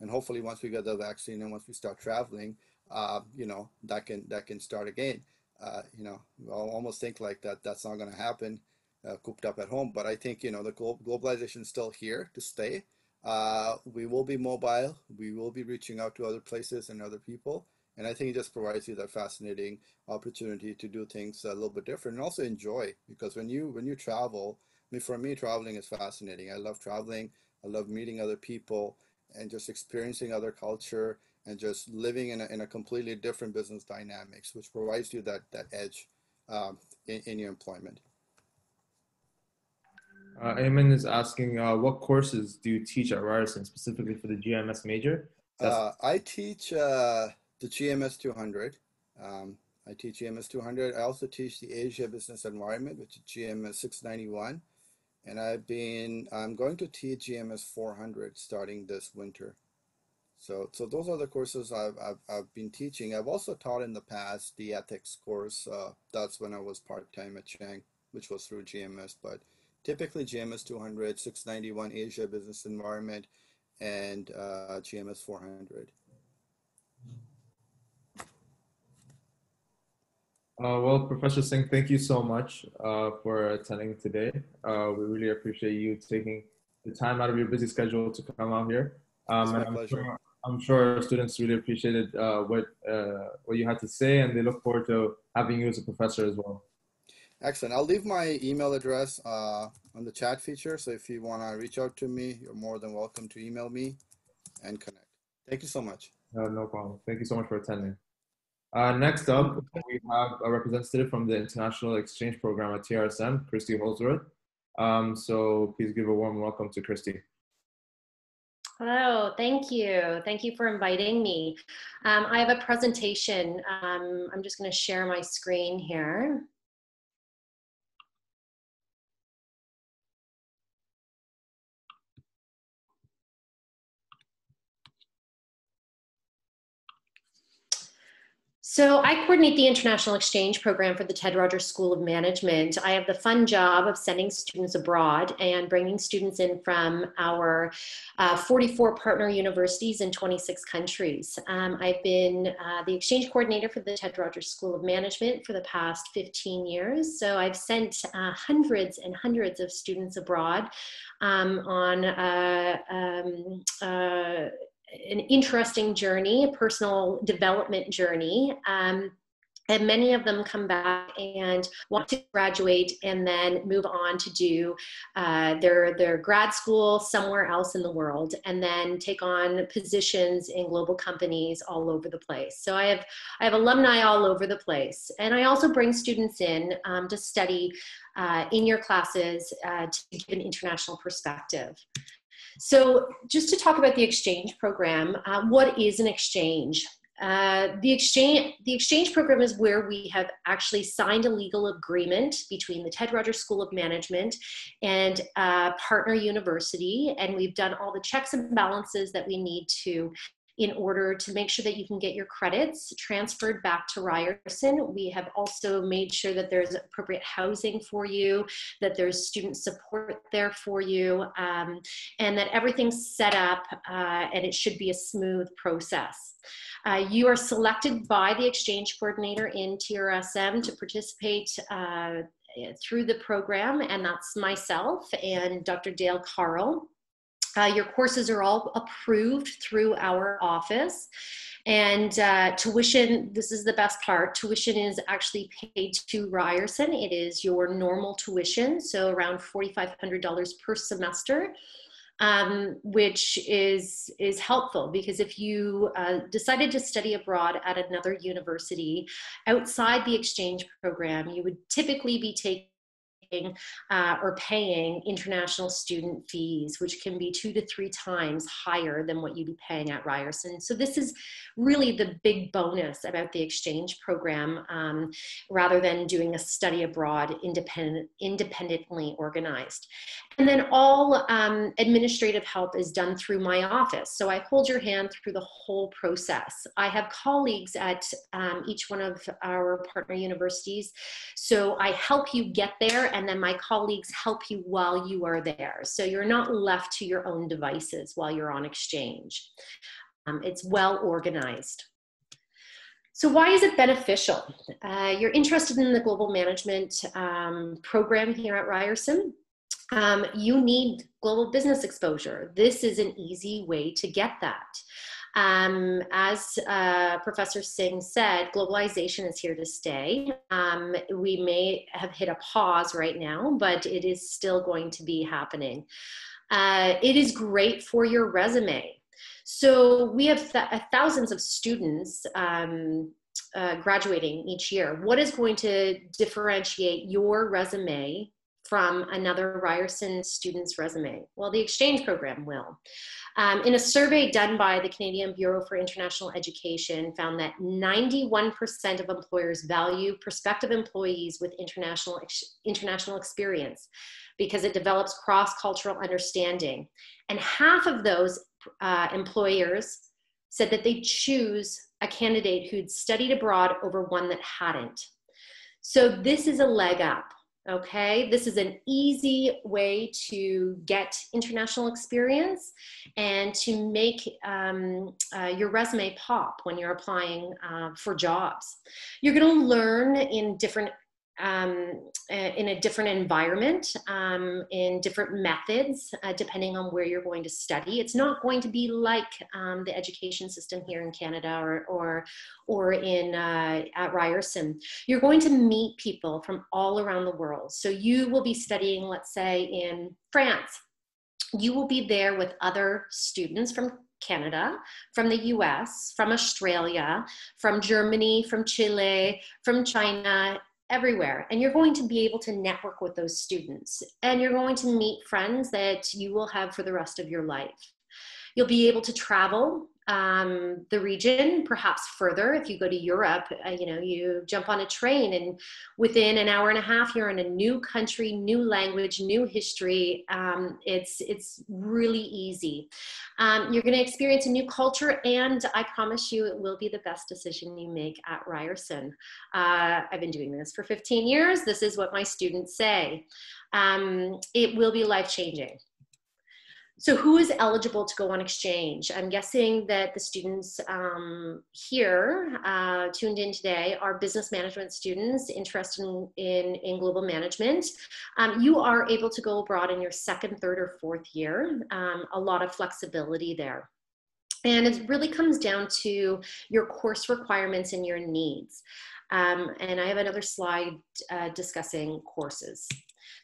and hopefully once we get the vaccine and once we start traveling, uh, you know, that can that can start again. Uh, you know, I'll almost think like that that's not going to happen, uh, cooped up at home. But I think you know the globalization is still here to stay. Uh, we will be mobile. We will be reaching out to other places and other people and I think it just provides you that fascinating opportunity to do things a little bit different and also enjoy because when you when you travel, I mean for me traveling is fascinating. I love traveling. I love meeting other people and just experiencing other culture and just living in a, in a completely different business dynamics, which provides you that that edge um, in, in your employment. Uh, Eamon is asking, uh, what courses do you teach at Ryerson specifically for the GMS major? Uh, I teach uh, the GMS 200. Um, I teach GMS 200. I also teach the Asia Business Environment, which is GMS 691. And I've been, I'm going to teach GMS 400 starting this winter. So, so those are the courses I've, I've, I've been teaching. I've also taught in the past the ethics course. Uh, that's when I was part-time at Chang, which was through GMS. But typically GMS 200, 691 Asia Business Environment, and uh, GMS 400. Uh, well, Professor Singh, thank you so much uh, for attending today. Uh, we really appreciate you taking the time out of your busy schedule to come out here. Um, and I'm sure, I'm sure, students really appreciated uh, what uh, what you had to say, and they look forward to having you as a professor as well. Excellent. I'll leave my email address uh, on the chat feature. So if you want to reach out to me, you're more than welcome to email me and connect. Thank you so much. no problem. Thank you so much for attending. Uh, next up, we have a representative from the International Exchange Program at TRSM, Christy Holsworth. Um, so please give a warm welcome to Christy. Hello, thank you. Thank you for inviting me. Um, I have a presentation. Um, I'm just going to share my screen here. So I coordinate the international exchange program for the Ted Rogers School of Management. I have the fun job of sending students abroad and bringing students in from our uh, 44 partner universities in 26 countries. Um, I've been uh, the exchange coordinator for the Ted Rogers School of Management for the past 15 years. So I've sent uh, hundreds and hundreds of students abroad um, on uh, um, uh, an interesting journey, a personal development journey. Um, and many of them come back and want to graduate and then move on to do uh, their, their grad school somewhere else in the world and then take on positions in global companies all over the place so i have i have alumni all over the place and i also bring students in um, to study uh, in your classes uh, to give an international perspective so, just to talk about the exchange program, uh, what is an exchange? Uh, the exchange the exchange program is where we have actually signed a legal agreement between the Ted Rogers School of Management and a partner university, and we've done all the checks and balances that we need to in order to make sure that you can get your credits transferred back to Ryerson. We have also made sure that there's appropriate housing for you, that there's student support there for you, um, and that everything's set up uh, and it should be a smooth process. Uh, you are selected by the exchange coordinator in TRSM to participate uh, through the program, and that's myself and Dr. Dale Carl. Uh, your courses are all approved through our office. And uh, tuition, this is the best part, tuition is actually paid to Ryerson. It is your normal tuition, so around $4,500 per semester. Um, which is is helpful because if you uh, decided to study abroad at another university outside the exchange program, you would typically be taking taking uh, or paying international student fees, which can be two to three times higher than what you'd be paying at Ryerson. So this is really the big bonus about the exchange program um, rather than doing a study abroad independent, independently organized. And then all um, administrative help is done through my office. So I hold your hand through the whole process. I have colleagues at um, each one of our partner universities. So I help you get there, and then my colleagues help you while you are there. So you're not left to your own devices while you're on exchange. Um, it's well organized. So why is it beneficial? Uh, you're interested in the global management um, program here at Ryerson. Um, you need global business exposure. This is an easy way to get that. Um, as uh, Professor Singh said, globalization is here to stay. Um, we may have hit a pause right now, but it is still going to be happening. Uh, it is great for your resume. So we have th- uh, thousands of students um, uh, graduating each year. What is going to differentiate your resume from another Ryerson student's resume? Well, the exchange program will. Um, in a survey done by the Canadian Bureau for International Education, found that 91% of employers value prospective employees with international, international experience because it develops cross-cultural understanding. And half of those uh, employers said that they choose a candidate who'd studied abroad over one that hadn't. So this is a leg up okay this is an easy way to get international experience and to make um, uh, your resume pop when you're applying uh, for jobs. You're going to learn in different um, in a different environment, um, in different methods, uh, depending on where you're going to study. It's not going to be like um, the education system here in Canada or, or, or in, uh, at Ryerson. You're going to meet people from all around the world. So you will be studying, let's say, in France. You will be there with other students from Canada, from the US, from Australia, from Germany, from Chile, from China, everywhere and you're going to be able to network with those students and you're going to meet friends that you will have for the rest of your life. You'll be able to travel um, the region, perhaps further. If you go to Europe, uh, you know, you jump on a train and within an hour and a half, you're in a new country, new language, new history. Um, it's, it's really easy. Um, you're going to experience a new culture and I promise you it will be the best decision you make at Ryerson. Uh, I've been doing this for 15 years. This is what my students say. Um, it will be life changing. So who is eligible to go on exchange? I'm guessing that the students um, here uh, tuned in today are business management students interested in, in, in global management. Um, you are able to go abroad in your second, third, or fourth year. Um, a lot of flexibility there. And it really comes down to your course requirements and your needs. Um, and I have another slide uh, discussing courses.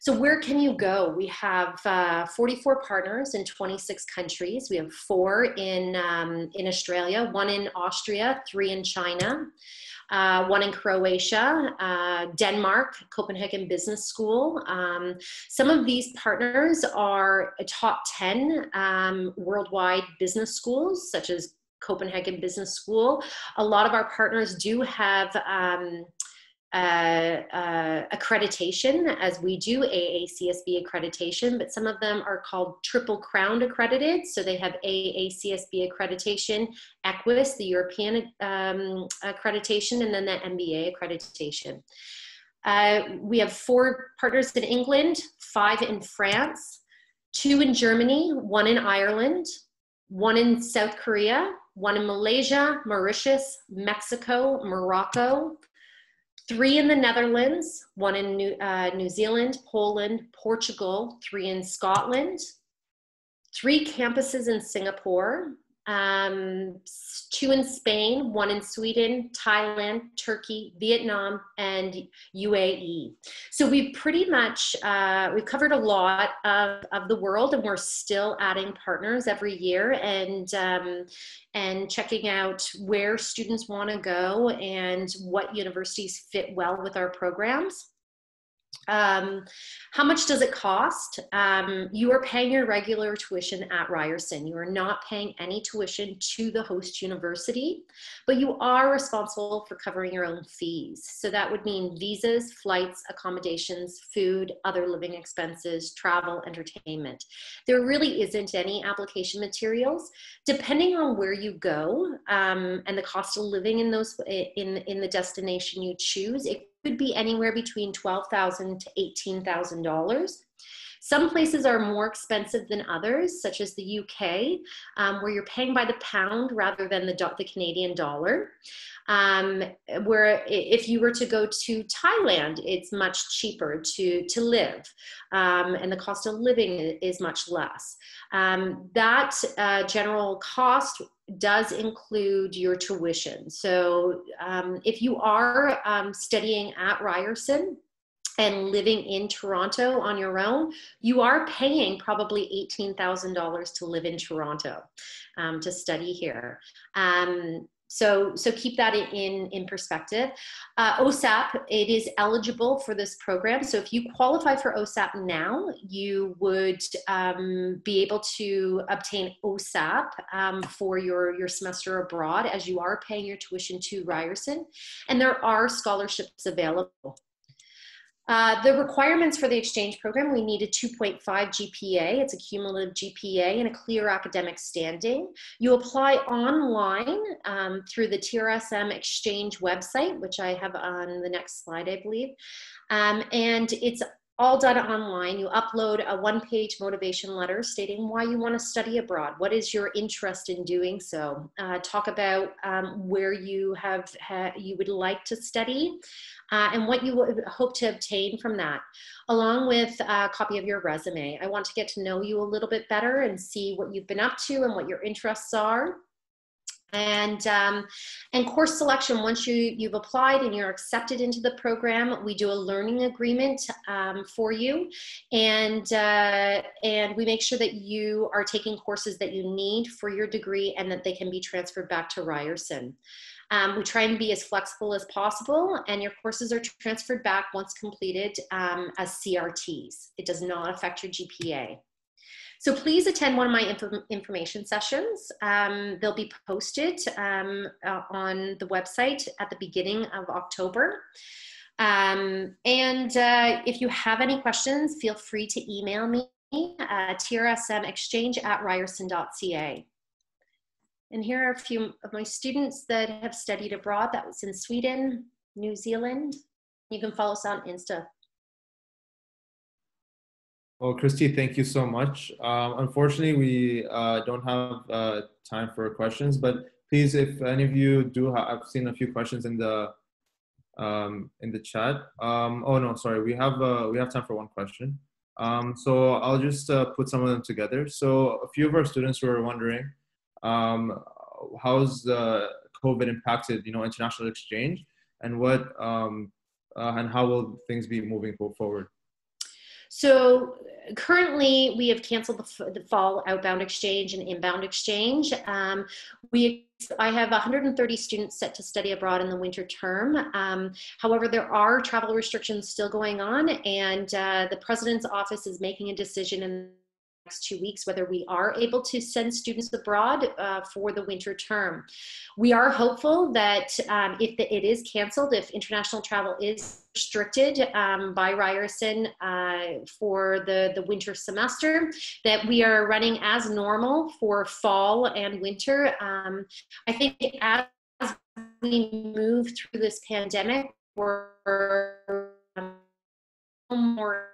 So where can you go? We have uh, 44 partners in 26 countries. We have four in, um, in Australia, one in Austria, three in China, uh, one in Croatia, uh, Denmark, Copenhagen Business School. Um, some of these partners are top 10 um, worldwide business schools, such as Copenhagen Business School. A lot of our partners do have um, uh, uh, accreditation as we do AACSB accreditation, but some of them are called Triple Crown accredited. So they have AACSB accreditation, EQUIS, the European um, accreditation, and then the AMBA accreditation. Uh, we have four partners in England, five in France, two in Germany, one in Ireland, one in South Korea, one in Malaysia, Mauritius, Mexico, Morocco, three in the Netherlands, one in New, uh, New Zealand, Poland, Portugal, three in Scotland, three campuses in Singapore, um, two in Spain, one in Sweden, Thailand, Turkey, Vietnam, and UAE. So we've pretty much, uh, we've covered a lot of, of the world and we're still adding partners every year and, um, and checking out where students wanna go and what universities fit well with our programs. Um, how much does it cost? Um, you are paying your regular tuition at Ryerson. You are not paying any tuition to the host university, but you are responsible for covering your own fees. So that would mean visas, flights, accommodations, food, other living expenses, travel, entertainment. There really isn't any application materials. Depending on where you go um, and the cost of living in those in in the destination you choose, it could be anywhere between $12,000 to $18,000. Some places are more expensive than others, such as the UK, um, where you're paying by the pound rather than the, the Canadian dollar. Um, where if you were to go to Thailand, it's much cheaper to, to live, um, and the cost of living is much less. Um, that uh, general cost does include your tuition. So um, if you are um, studying at Ryerson, and living in Toronto on your own, you are paying probably $18,000 to live in Toronto um, to study here. Um, so, so keep that in, in perspective. Uh, OSAP, it is eligible for this program. So if you qualify for OSAP now, you would um, be able to obtain OSAP um, for your, your semester abroad as you are paying your tuition to Ryerson. And there are scholarships available. Uh, the requirements for the exchange program, we need a 2.5 GPA. It's a cumulative GPA and a clear academic standing. You apply online um, through the TRSM exchange website, which I have on the next slide, I believe. Um, and it's all done online. You upload a one page motivation letter stating why you want to study abroad. What is your interest in doing so? Uh, talk about um, where you have, ha you would like to study uh, and what you hope to obtain from that, along with a copy of your resume. I want to get to know you a little bit better and see what you've been up to and what your interests are and um, and course selection once you you've applied and you're accepted into the program we do a learning agreement um, for you and uh, and we make sure that you are taking courses that you need for your degree and that they can be transferred back to ryerson um, we try and be as flexible as possible, and your courses are transferred back once completed um, as CRTs. It does not affect your GPA. So please attend one of my inf information sessions. Um, they'll be posted um, uh, on the website at the beginning of October. Um, and uh, if you have any questions, feel free to email me at trsmexchange at ryerson.ca. And here are a few of my students that have studied abroad. That was in Sweden, New Zealand. You can follow us on Insta. Well, Christy, thank you so much. Um, unfortunately, we uh, don't have uh, time for questions, but please, if any of you do, have, I've seen a few questions in the um, in the chat. Um, oh no, sorry, we have uh, we have time for one question. Um, so I'll just uh, put some of them together. So a few of our students were wondering, um, how's uh, COVID impacted, you know, international exchange, and what um, uh, and how will things be moving forward? So currently, we have canceled the, the fall outbound exchange and inbound exchange. Um, we I have 130 students set to study abroad in the winter term. Um, however, there are travel restrictions still going on, and uh, the president's office is making a decision in next two weeks whether we are able to send students abroad uh, for the winter term. We are hopeful that um, if the, it is canceled, if international travel is restricted um, by Ryerson uh, for the, the winter semester, that we are running as normal for fall and winter. Um, I think as we move through this pandemic, we're um, more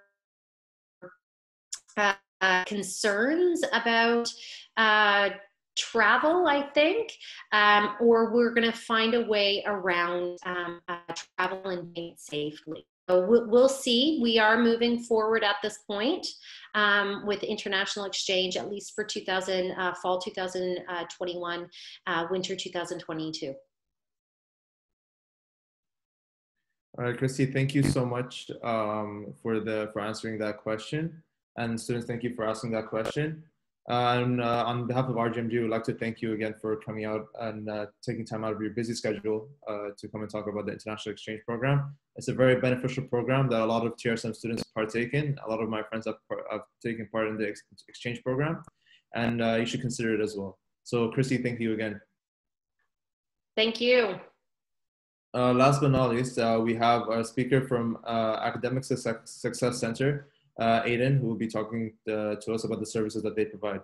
uh, uh, concerns about uh, travel, I think, um, or we're going to find a way around um, uh, travel and being safely. So we'll, see. We are moving forward at this point um, with international exchange, at least for 2000 uh, fall 2021, uh, winter 2022. All right, Christy, thank you so much um, for the for answering that question. And students, thank you for asking that question. And uh, on behalf of RGMG, we'd like to thank you again for coming out and uh, taking time out of your busy schedule uh, to come and talk about the International Exchange Program. It's a very beneficial program that a lot of TRSM students partake in. A lot of my friends have, have taken part in the ex exchange program, and uh, you should consider it as well. So, Christy, thank you again. Thank you. Uh, last but not least, uh, we have our speaker from Academic Success Center, uh, Aiden, who will be talking uh, to us about the services that they provide.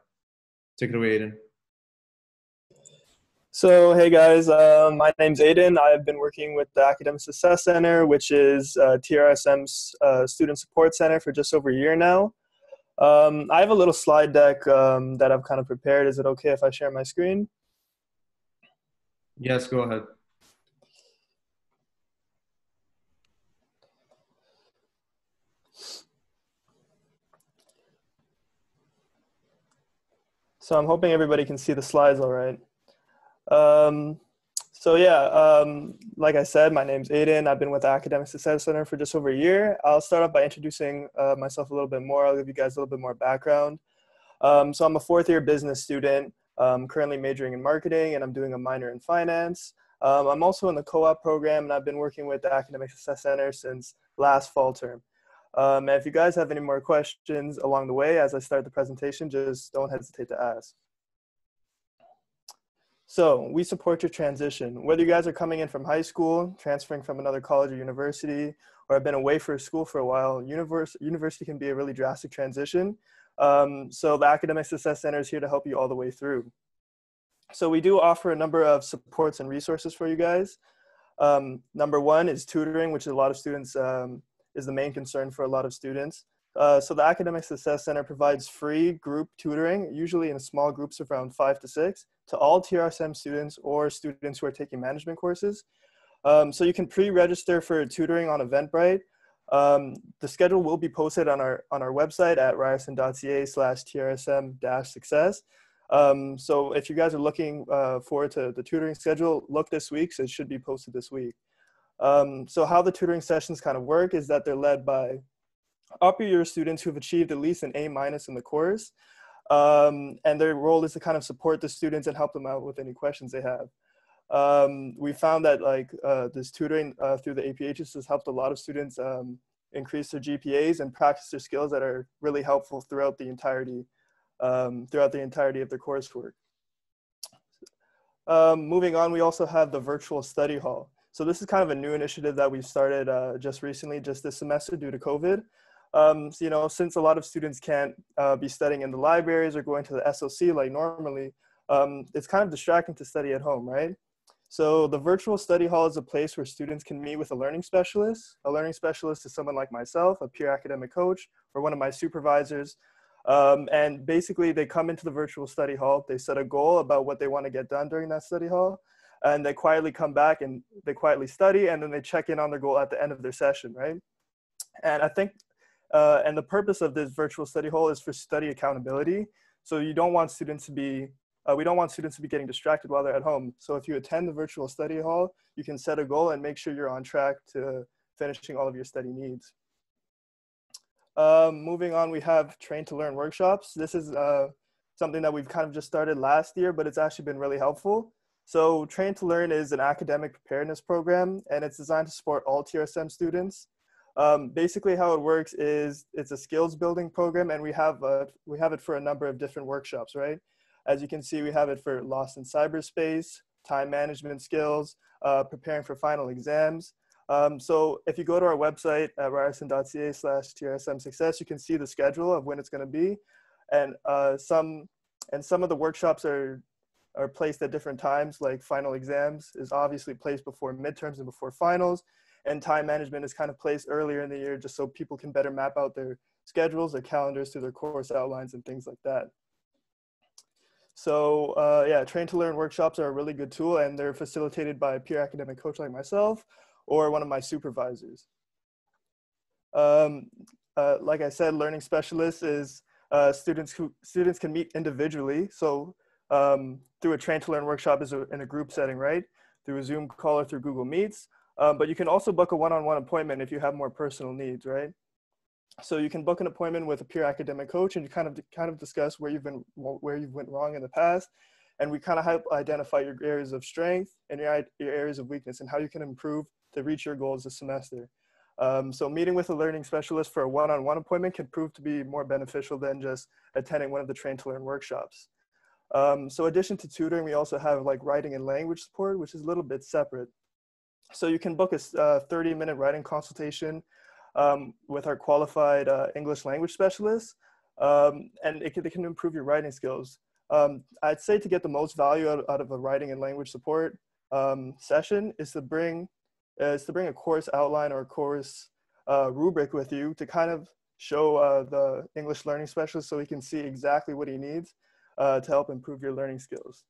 Take it away, Aiden. So, hey guys, uh, my name's Aiden. I've been working with the Academic Success Center, which is uh, TRSM's uh, Student Support Center, for just over a year now. Um, I have a little slide deck um, that I've kind of prepared. Is it okay if I share my screen? Yes, go ahead. So I'm hoping everybody can see the slides all right. Um, so yeah, um, like I said, my name's Aiden. I've been with the Academic Success Center for just over a year. I'll start off by introducing uh, myself a little bit more. I'll give you guys a little bit more background. Um, so I'm a fourth year business student, um, currently majoring in marketing, and I'm doing a minor in finance. Um, I'm also in the co-op program, and I've been working with the Academic Success Center since last fall term. Um, and if you guys have any more questions along the way as I start the presentation, just don't hesitate to ask. So we support your transition. Whether you guys are coming in from high school, transferring from another college or university, or have been away for school for a while, universe, university can be a really drastic transition. Um, so the Academic Success Center is here to help you all the way through. So we do offer a number of supports and resources for you guys. Um, number one is tutoring, which a lot of students um, is the main concern for a lot of students. Uh, so the Academic Success Center provides free group tutoring, usually in small groups of around five to six, to all TRSM students or students who are taking management courses. Um, so you can pre-register for tutoring on Eventbrite. Um, the schedule will be posted on our on our website at ryerson.ca slash TRSM success. Um, so if you guys are looking uh, forward to the tutoring schedule, look this week, so it should be posted this week. Um, so how the tutoring sessions kind of work is that they're led by upper year students who've achieved at least an A minus in the course. Um, and their role is to kind of support the students and help them out with any questions they have. Um, we found that like uh, this tutoring uh, through the APHs has helped a lot of students um, increase their GPAs and practice their skills that are really helpful throughout the entirety um, throughout the entirety of their coursework. Um, moving on, we also have the virtual study hall. So this is kind of a new initiative that we've started uh, just recently, just this semester due to COVID. Um, so, you know, since a lot of students can't uh, be studying in the libraries or going to the SOC like normally, um, it's kind of distracting to study at home, right? So the virtual study hall is a place where students can meet with a learning specialist. A learning specialist is someone like myself, a peer academic coach, or one of my supervisors. Um, and basically they come into the virtual study hall, they set a goal about what they want to get done during that study hall, and they quietly come back and they quietly study and then they check in on their goal at the end of their session right? And i think uh, and the purpose of this virtual study hall is for study accountability. So you don't want students to be uh, we don't want students to be getting distracted while they're at home. So if you attend the virtual study hall you can set a goal and make sure you're on track to finishing all of your study needs. Um, moving on we have train to learn workshops. This is uh, something that we've kind of just started last year but it's actually been really helpful so Train to Learn is an academic preparedness program, and it's designed to support all TRSM students. Um, basically, how it works is it's a skills building program, and we have a, we have it for a number of different workshops, right? As you can see, we have it for lost in cyberspace, time management skills, uh, preparing for final exams. Um, so if you go to our website at ryerson.ca slash TRSM success, you can see the schedule of when it's going to be. And uh, some and some of the workshops are are placed at different times, like final exams is obviously placed before midterms and before finals, and time management is kind of placed earlier in the year just so people can better map out their schedules, their calendars to their course outlines and things like that. So uh, yeah, train to learn workshops are a really good tool and they're facilitated by a peer academic coach like myself or one of my supervisors. Um, uh, like I said, learning specialists is uh, students who students can meet individually. So um, through a train to learn workshop is a, in a group setting, right? Through a Zoom call or through Google Meets. Um, but you can also book a one-on-one appointment if you have more personal needs, right? So you can book an appointment with a peer academic coach and you kind of kind of discuss where you've been where you've went wrong in the past, and we kind of help identify your areas of strength and your, your areas of weakness and how you can improve to reach your goals this semester. Um, so meeting with a learning specialist for a one-on-one appointment can prove to be more beneficial than just attending one of the train to learn workshops. Um, so addition to tutoring, we also have like writing and language support, which is a little bit separate. So you can book a uh, 30 minute writing consultation um, with our qualified uh, English language specialist, um, and it can, it can, improve your writing skills. Um, I'd say to get the most value out, out of a writing and language support um, session is to bring is to bring a course outline or a course uh, rubric with you to kind of show uh, the English learning specialist so he can see exactly what he needs uh, to help improve your learning skills.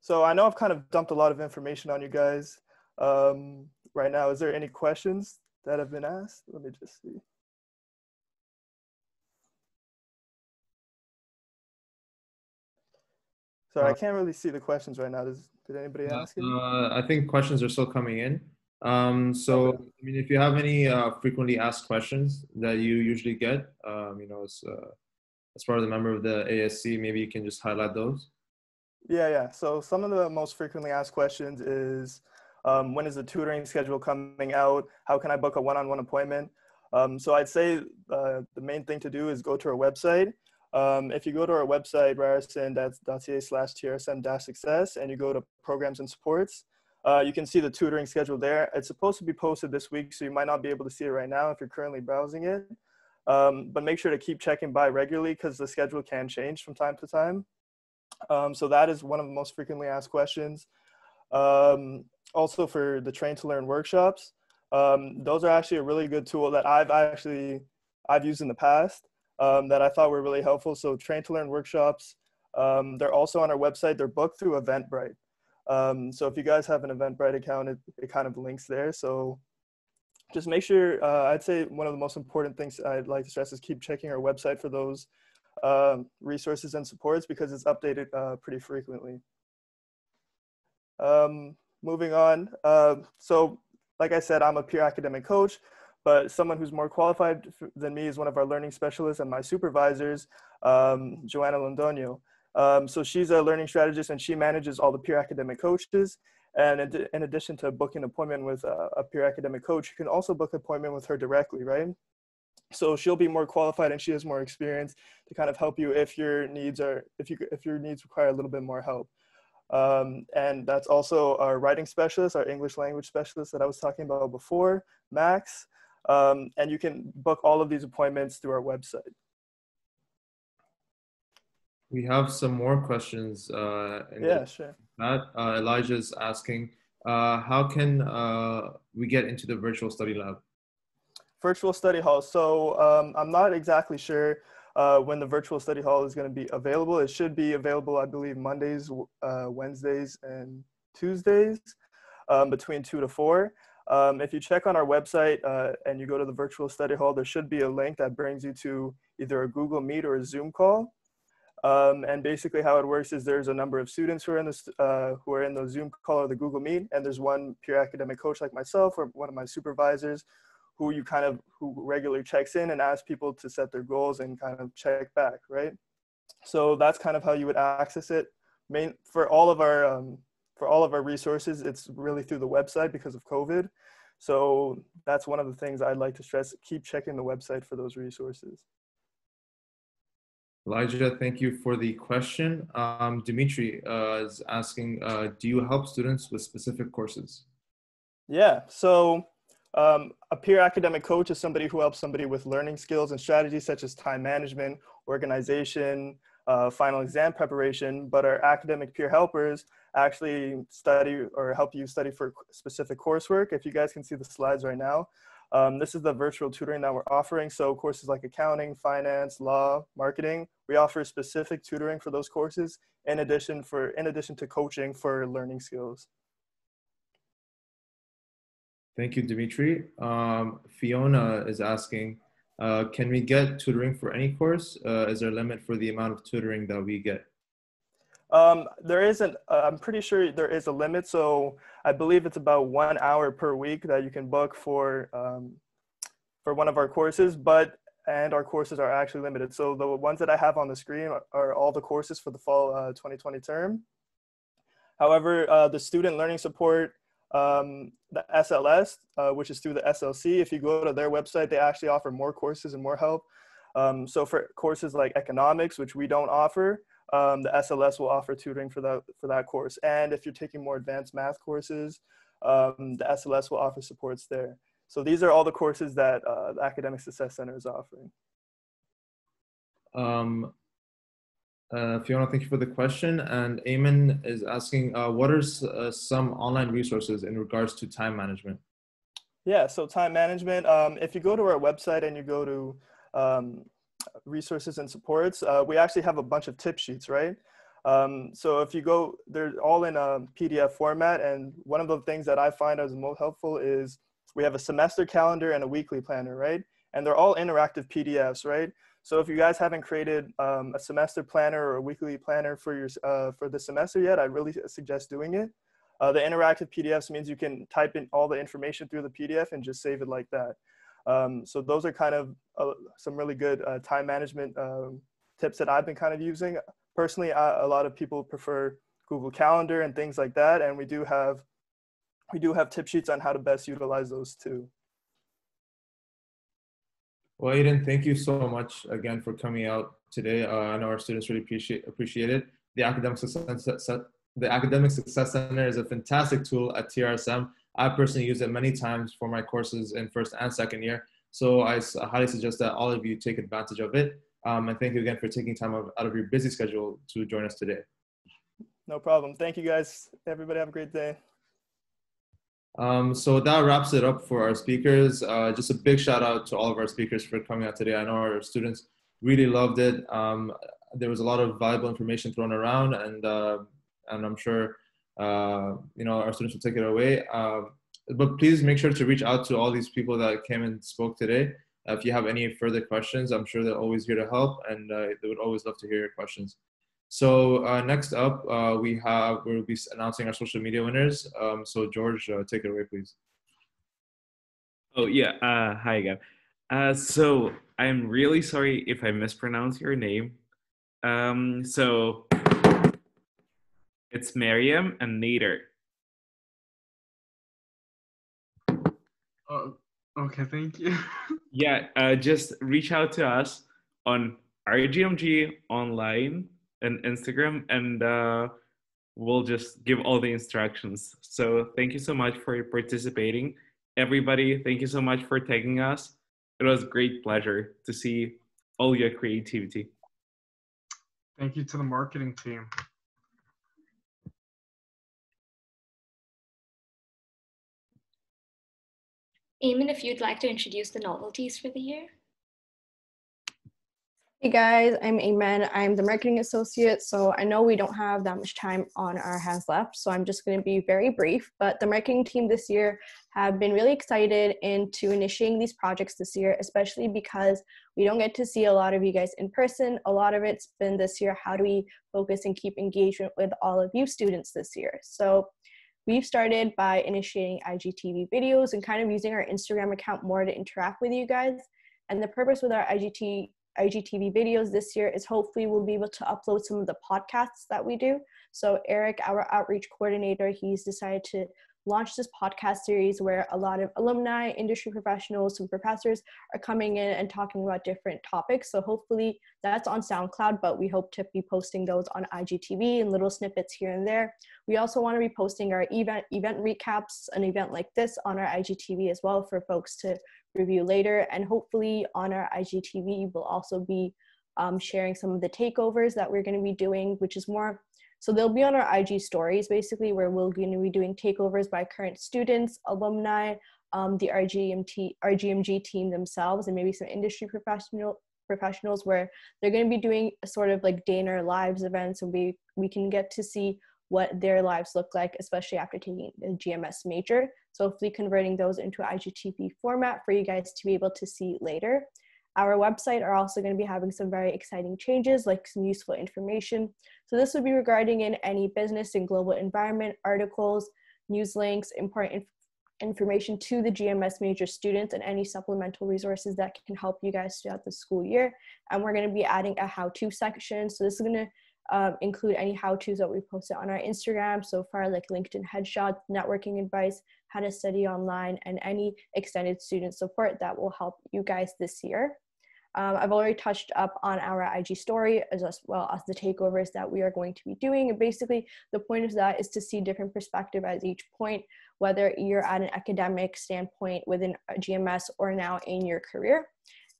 So I know I've kind of dumped a lot of information on you guys um, right now. Is there any questions that have been asked? Let me just see. Sorry, I uh, can't really see the questions right now. Does, did anybody ask it? Uh, I think questions are still coming in. Um, so, okay. I mean, if you have any uh, frequently asked questions that you usually get, um, you know, as, uh, as part of the member of the ASC, maybe you can just highlight those. Yeah, yeah. So some of the most frequently asked questions is um, when is the tutoring schedule coming out? How can I book a one-on-one appointment? Um, so I'd say uh, the main thing to do is go to our website. Um, if you go to our website, ryerson.ca slash TRSM success, and you go to programs and supports, uh, you can see the tutoring schedule there. It's supposed to be posted this week, so you might not be able to see it right now if you're currently browsing it. Um, but make sure to keep checking by regularly because the schedule can change from time to time. Um, so that is one of the most frequently asked questions. Um, also for the train to learn workshops, um, those are actually a really good tool that I've actually I've used in the past um, that I thought were really helpful. So train to learn workshops, um, they're also on our website. They're booked through Eventbrite. So if you guys have an Eventbrite account, it, it kind of links there. So just make sure, uh, I'd say one of the most important things I'd like to stress is keep checking our website for those um, resources and supports because it's updated uh, pretty frequently. Um, moving on. Uh, so like I said, I'm a peer academic coach, but someone who's more qualified than me is one of our learning specialists and my supervisors, um, Joanna Londoño. Um, so she's a learning strategist and she manages all the peer academic coaches. And in, addition to booking an appointment with a, a peer academic coach, you can also book an appointment with her directly, right? so she'll be more qualified and she has more experience to kind of help you if your needs are if you if your needs require a little bit more help. Um, and that's also our writing specialist our english language specialist that i was talking about before max. Um, and you can book all of these appointments through our website. We have some more questions uh, yeah sure that uh, elijah's asking uh, how can uh, we get into the virtual study lab virtual study hall. So um, I'm not exactly sure uh, when the virtual study hall is going to be available. It should be available, I believe, Mondays, uh, Wednesdays, and Tuesdays um, between 2 to 4. Um, if you check on our website uh, and you go to the virtual study hall, there should be a link that brings you to either a Google Meet or a Zoom call. Um, and basically how it works is there's a number of students who are in this uh, who are in the Zoom call or the Google Meet, and there's one peer academic coach like myself or one of my supervisors who you kind of who regularly checks in and asks people to set their goals and kind of check back, right? So that's kind of how you would access it. Main for all of our um, for all of our resources, it's really through the website because of COVID. So that's one of the things I'd like to stress. Keep checking the website for those resources. Elijah, thank you for the question. Um, Dimitri uh, is asking, uh, do you help students with specific courses? Yeah, so um, a peer academic coach is somebody who helps somebody with learning skills and strategies such as time management, organization, uh, final exam preparation, but our academic peer helpers actually study or help you study for specific coursework. If you guys can see the slides right now, um, this is the virtual tutoring that we're offering. So courses like accounting, finance, law, marketing, we offer specific tutoring for those courses in addition for in addition to coaching for learning skills. Thank you, Dimitri. Um, Fiona is asking, uh, can we get tutoring for any course? Uh, is there a limit for the amount of tutoring that we get? Um, there isn't, uh, I'm pretty sure there is a limit. So I believe it's about one hour per week that you can book for, um, for one of our courses, but and our courses are actually limited. So the ones that I have on the screen are, are all the courses for the fall uh, 2020 term. However, uh, the student learning support, um, the SLS, uh, which is through the SLC, if you go to their website, they actually offer more courses and more help. Um, so for courses like economics, which we don't offer, um, the SLS will offer tutoring for that, for that course. And if you're taking more advanced math courses, um, the SLS will offer supports there. So these are all the courses that uh, the Academic Success Center is offering. Um, uh, Fiona, thank you for the question. And Eamon is asking, uh, what are uh, some online resources in regards to time management? Yeah, so time management, um, if you go to our website and you go to um, resources and supports, uh, we actually have a bunch of tip sheets, right? Um, so if you go, they're all in a PDF format. And one of the things that I find as most helpful is we have a semester calendar and a weekly planner, right? And they're all interactive PDFs, right? So if you guys haven't created um, a semester planner or a weekly planner for your uh, for the semester yet, I really suggest doing it. Uh, the interactive PDFs means you can type in all the information through the PDF and just save it like that. Um, so those are kind of uh, some really good uh, time management um, tips that I've been kind of using. Personally, I, a lot of people prefer Google Calendar and things like that, and we do have we do have tip sheets on how to best utilize those too. Well, Aiden, thank you so much again for coming out today. Uh, I know our students really appreciate appreciate it. The academic success the academic success center is a fantastic tool at TRSM. I personally use it many times for my courses in first and second year. So I highly suggest that all of you take advantage of it. Um, and thank you again for taking time out of your busy schedule to join us today. No problem. Thank you guys. Everybody have a great day. Um, so that wraps it up for our speakers. Uh, just a big shout out to all of our speakers for coming out today. I know our students really loved it. Um, there was a lot of valuable information thrown around, and uh, and I'm sure uh, you know our students will take it away. Uh, but please make sure to reach out to all these people that came and spoke today. if you have any further questions, I'm sure they're always here to help, and uh, they would always love to hear your questions. So uh, next up, uh, we have we'll be announcing our social media winners. Um, so George, uh, take it away, please. Oh yeah, uh, hi again. Uh, so I'm really sorry if I mispronounce your name. Um, so it's Miriam and Nader. Oh, okay, thank you. yeah, uh, just reach out to us on RGMG online and Instagram, and uh, we'll just give all the instructions. So thank you so much for participating. Everybody, thank you so much for taking us. It was a great pleasure to see all your creativity. Thank you to the marketing team. Eamon, if you'd like to introduce the novelties for the year. Hey guys, I'm Eamon. I'm the marketing associate, so I know we don't have that much time on our hands left, so I'm just going to be very brief. But the marketing team this year have been really excited into initiating these projects this year, especially because we don't get to see a lot of you guys in person. A lot of it's been this year how do we focus and keep engagement with all of you students this year? So we've started by initiating IGTV videos and kind of using our Instagram account more to interact with you guys. And the purpose with our IGT IGTV videos this year is hopefully we'll be able to upload some of the podcasts that we do. So Eric, our outreach coordinator, he's decided to launch this podcast series where a lot of alumni, industry professionals, some professors are coming in and talking about different topics. So hopefully that's on SoundCloud, but we hope to be posting those on IGTV and little snippets here and there. We also want to be posting our event event recaps, an event like this on our IGTV as well for folks to review later. And hopefully on our IGTV, we'll also be um, sharing some of the takeovers that we're going to be doing, which is more so they'll be on our IG stories basically, where we're going to be doing takeovers by current students, alumni, um, the RGMT, RGMG team themselves, and maybe some industry professional professionals where they're going to be doing a sort of like day in our lives events, and we we can get to see what their lives look like, especially after taking the GMS major. So hopefully converting those into IGTV format for you guys to be able to see later. Our website are also going to be having some very exciting changes, like some useful information. So this would be regarding in any business and global environment articles, news links, important information to the GMS major students and any supplemental resources that can help you guys throughout the school year. And we're going to be adding a how-to section. So this is going to um, include any how-tos that we posted on our Instagram so far, like LinkedIn headshots, networking advice, how to study online, and any extended student support that will help you guys this year. Um, I've already touched up on our IG story as well as the takeovers that we are going to be doing. And basically, the point of that is to see different perspective at each point, whether you're at an academic standpoint within GMS or now in your career.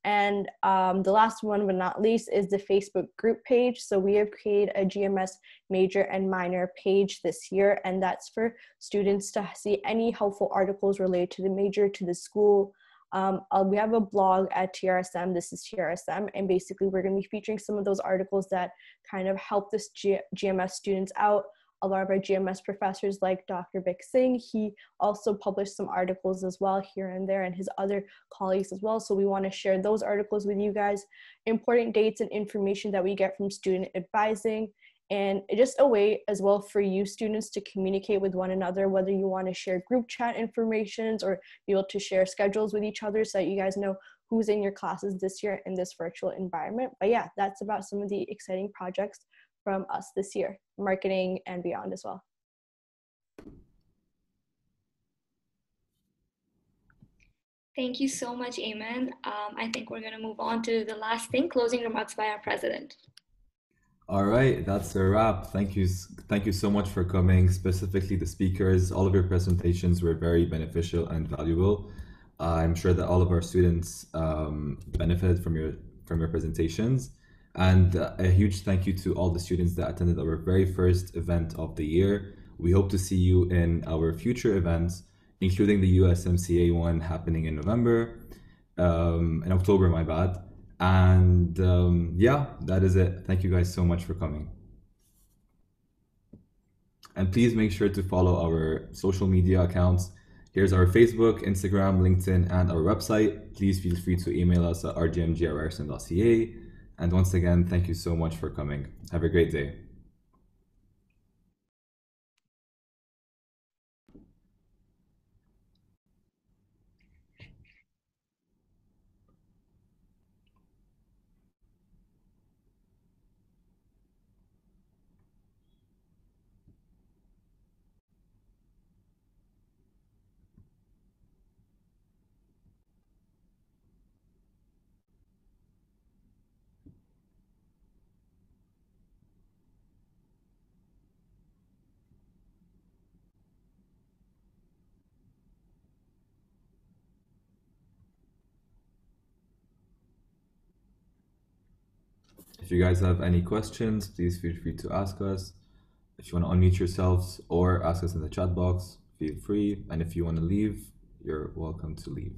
And um, the last one, but not least, is the Facebook group page. So we have created a GMS major and minor page this year, and that's for students to see any helpful articles related to the major, to the school. Um, uh, we have a blog at TRSM. This is TRSM, and basically we're going to be featuring some of those articles that kind of help this G- GMS students out a lot of our GMS professors like Dr. Vic Singh. He also published some articles as well here and there and his other colleagues as well. So we want to share those articles with you guys, important dates and information that we get from student advising and just a way as well for you students to communicate with one another whether you want to share group chat informations or be able to share schedules with each other so that you guys know who's in your classes this year in this virtual environment but yeah that's about some of the exciting projects from us this year, marketing and beyond as well. Thank you so much, Eamon. Um, I think we're going to move on to the last thing, closing remarks by our president. All right, that's a wrap. Thank you, thank you so much for coming. Specifically, the speakers, all of your presentations were very beneficial and valuable. I'm sure that all of our students um, benefited from your from your presentations. And uh, a huge thank you to all the students that attended our very first event of the year. We hope to see you in our future events, including the USMCA one happening in November, um, in October, my bad. And um, yeah, that is it. Thank you guys so much for coming. And please make sure to follow our social media accounts. Here's our Facebook, Instagram, LinkedIn, and our website. Please feel free to email us at rgmg@ryerson.ca and once again, thank you so much for coming. Have a great day. If you guys have any questions, please feel free to ask us. If you want to unmute yourselves or ask us in the chat box, feel free. And if you want to leave, you're welcome to leave.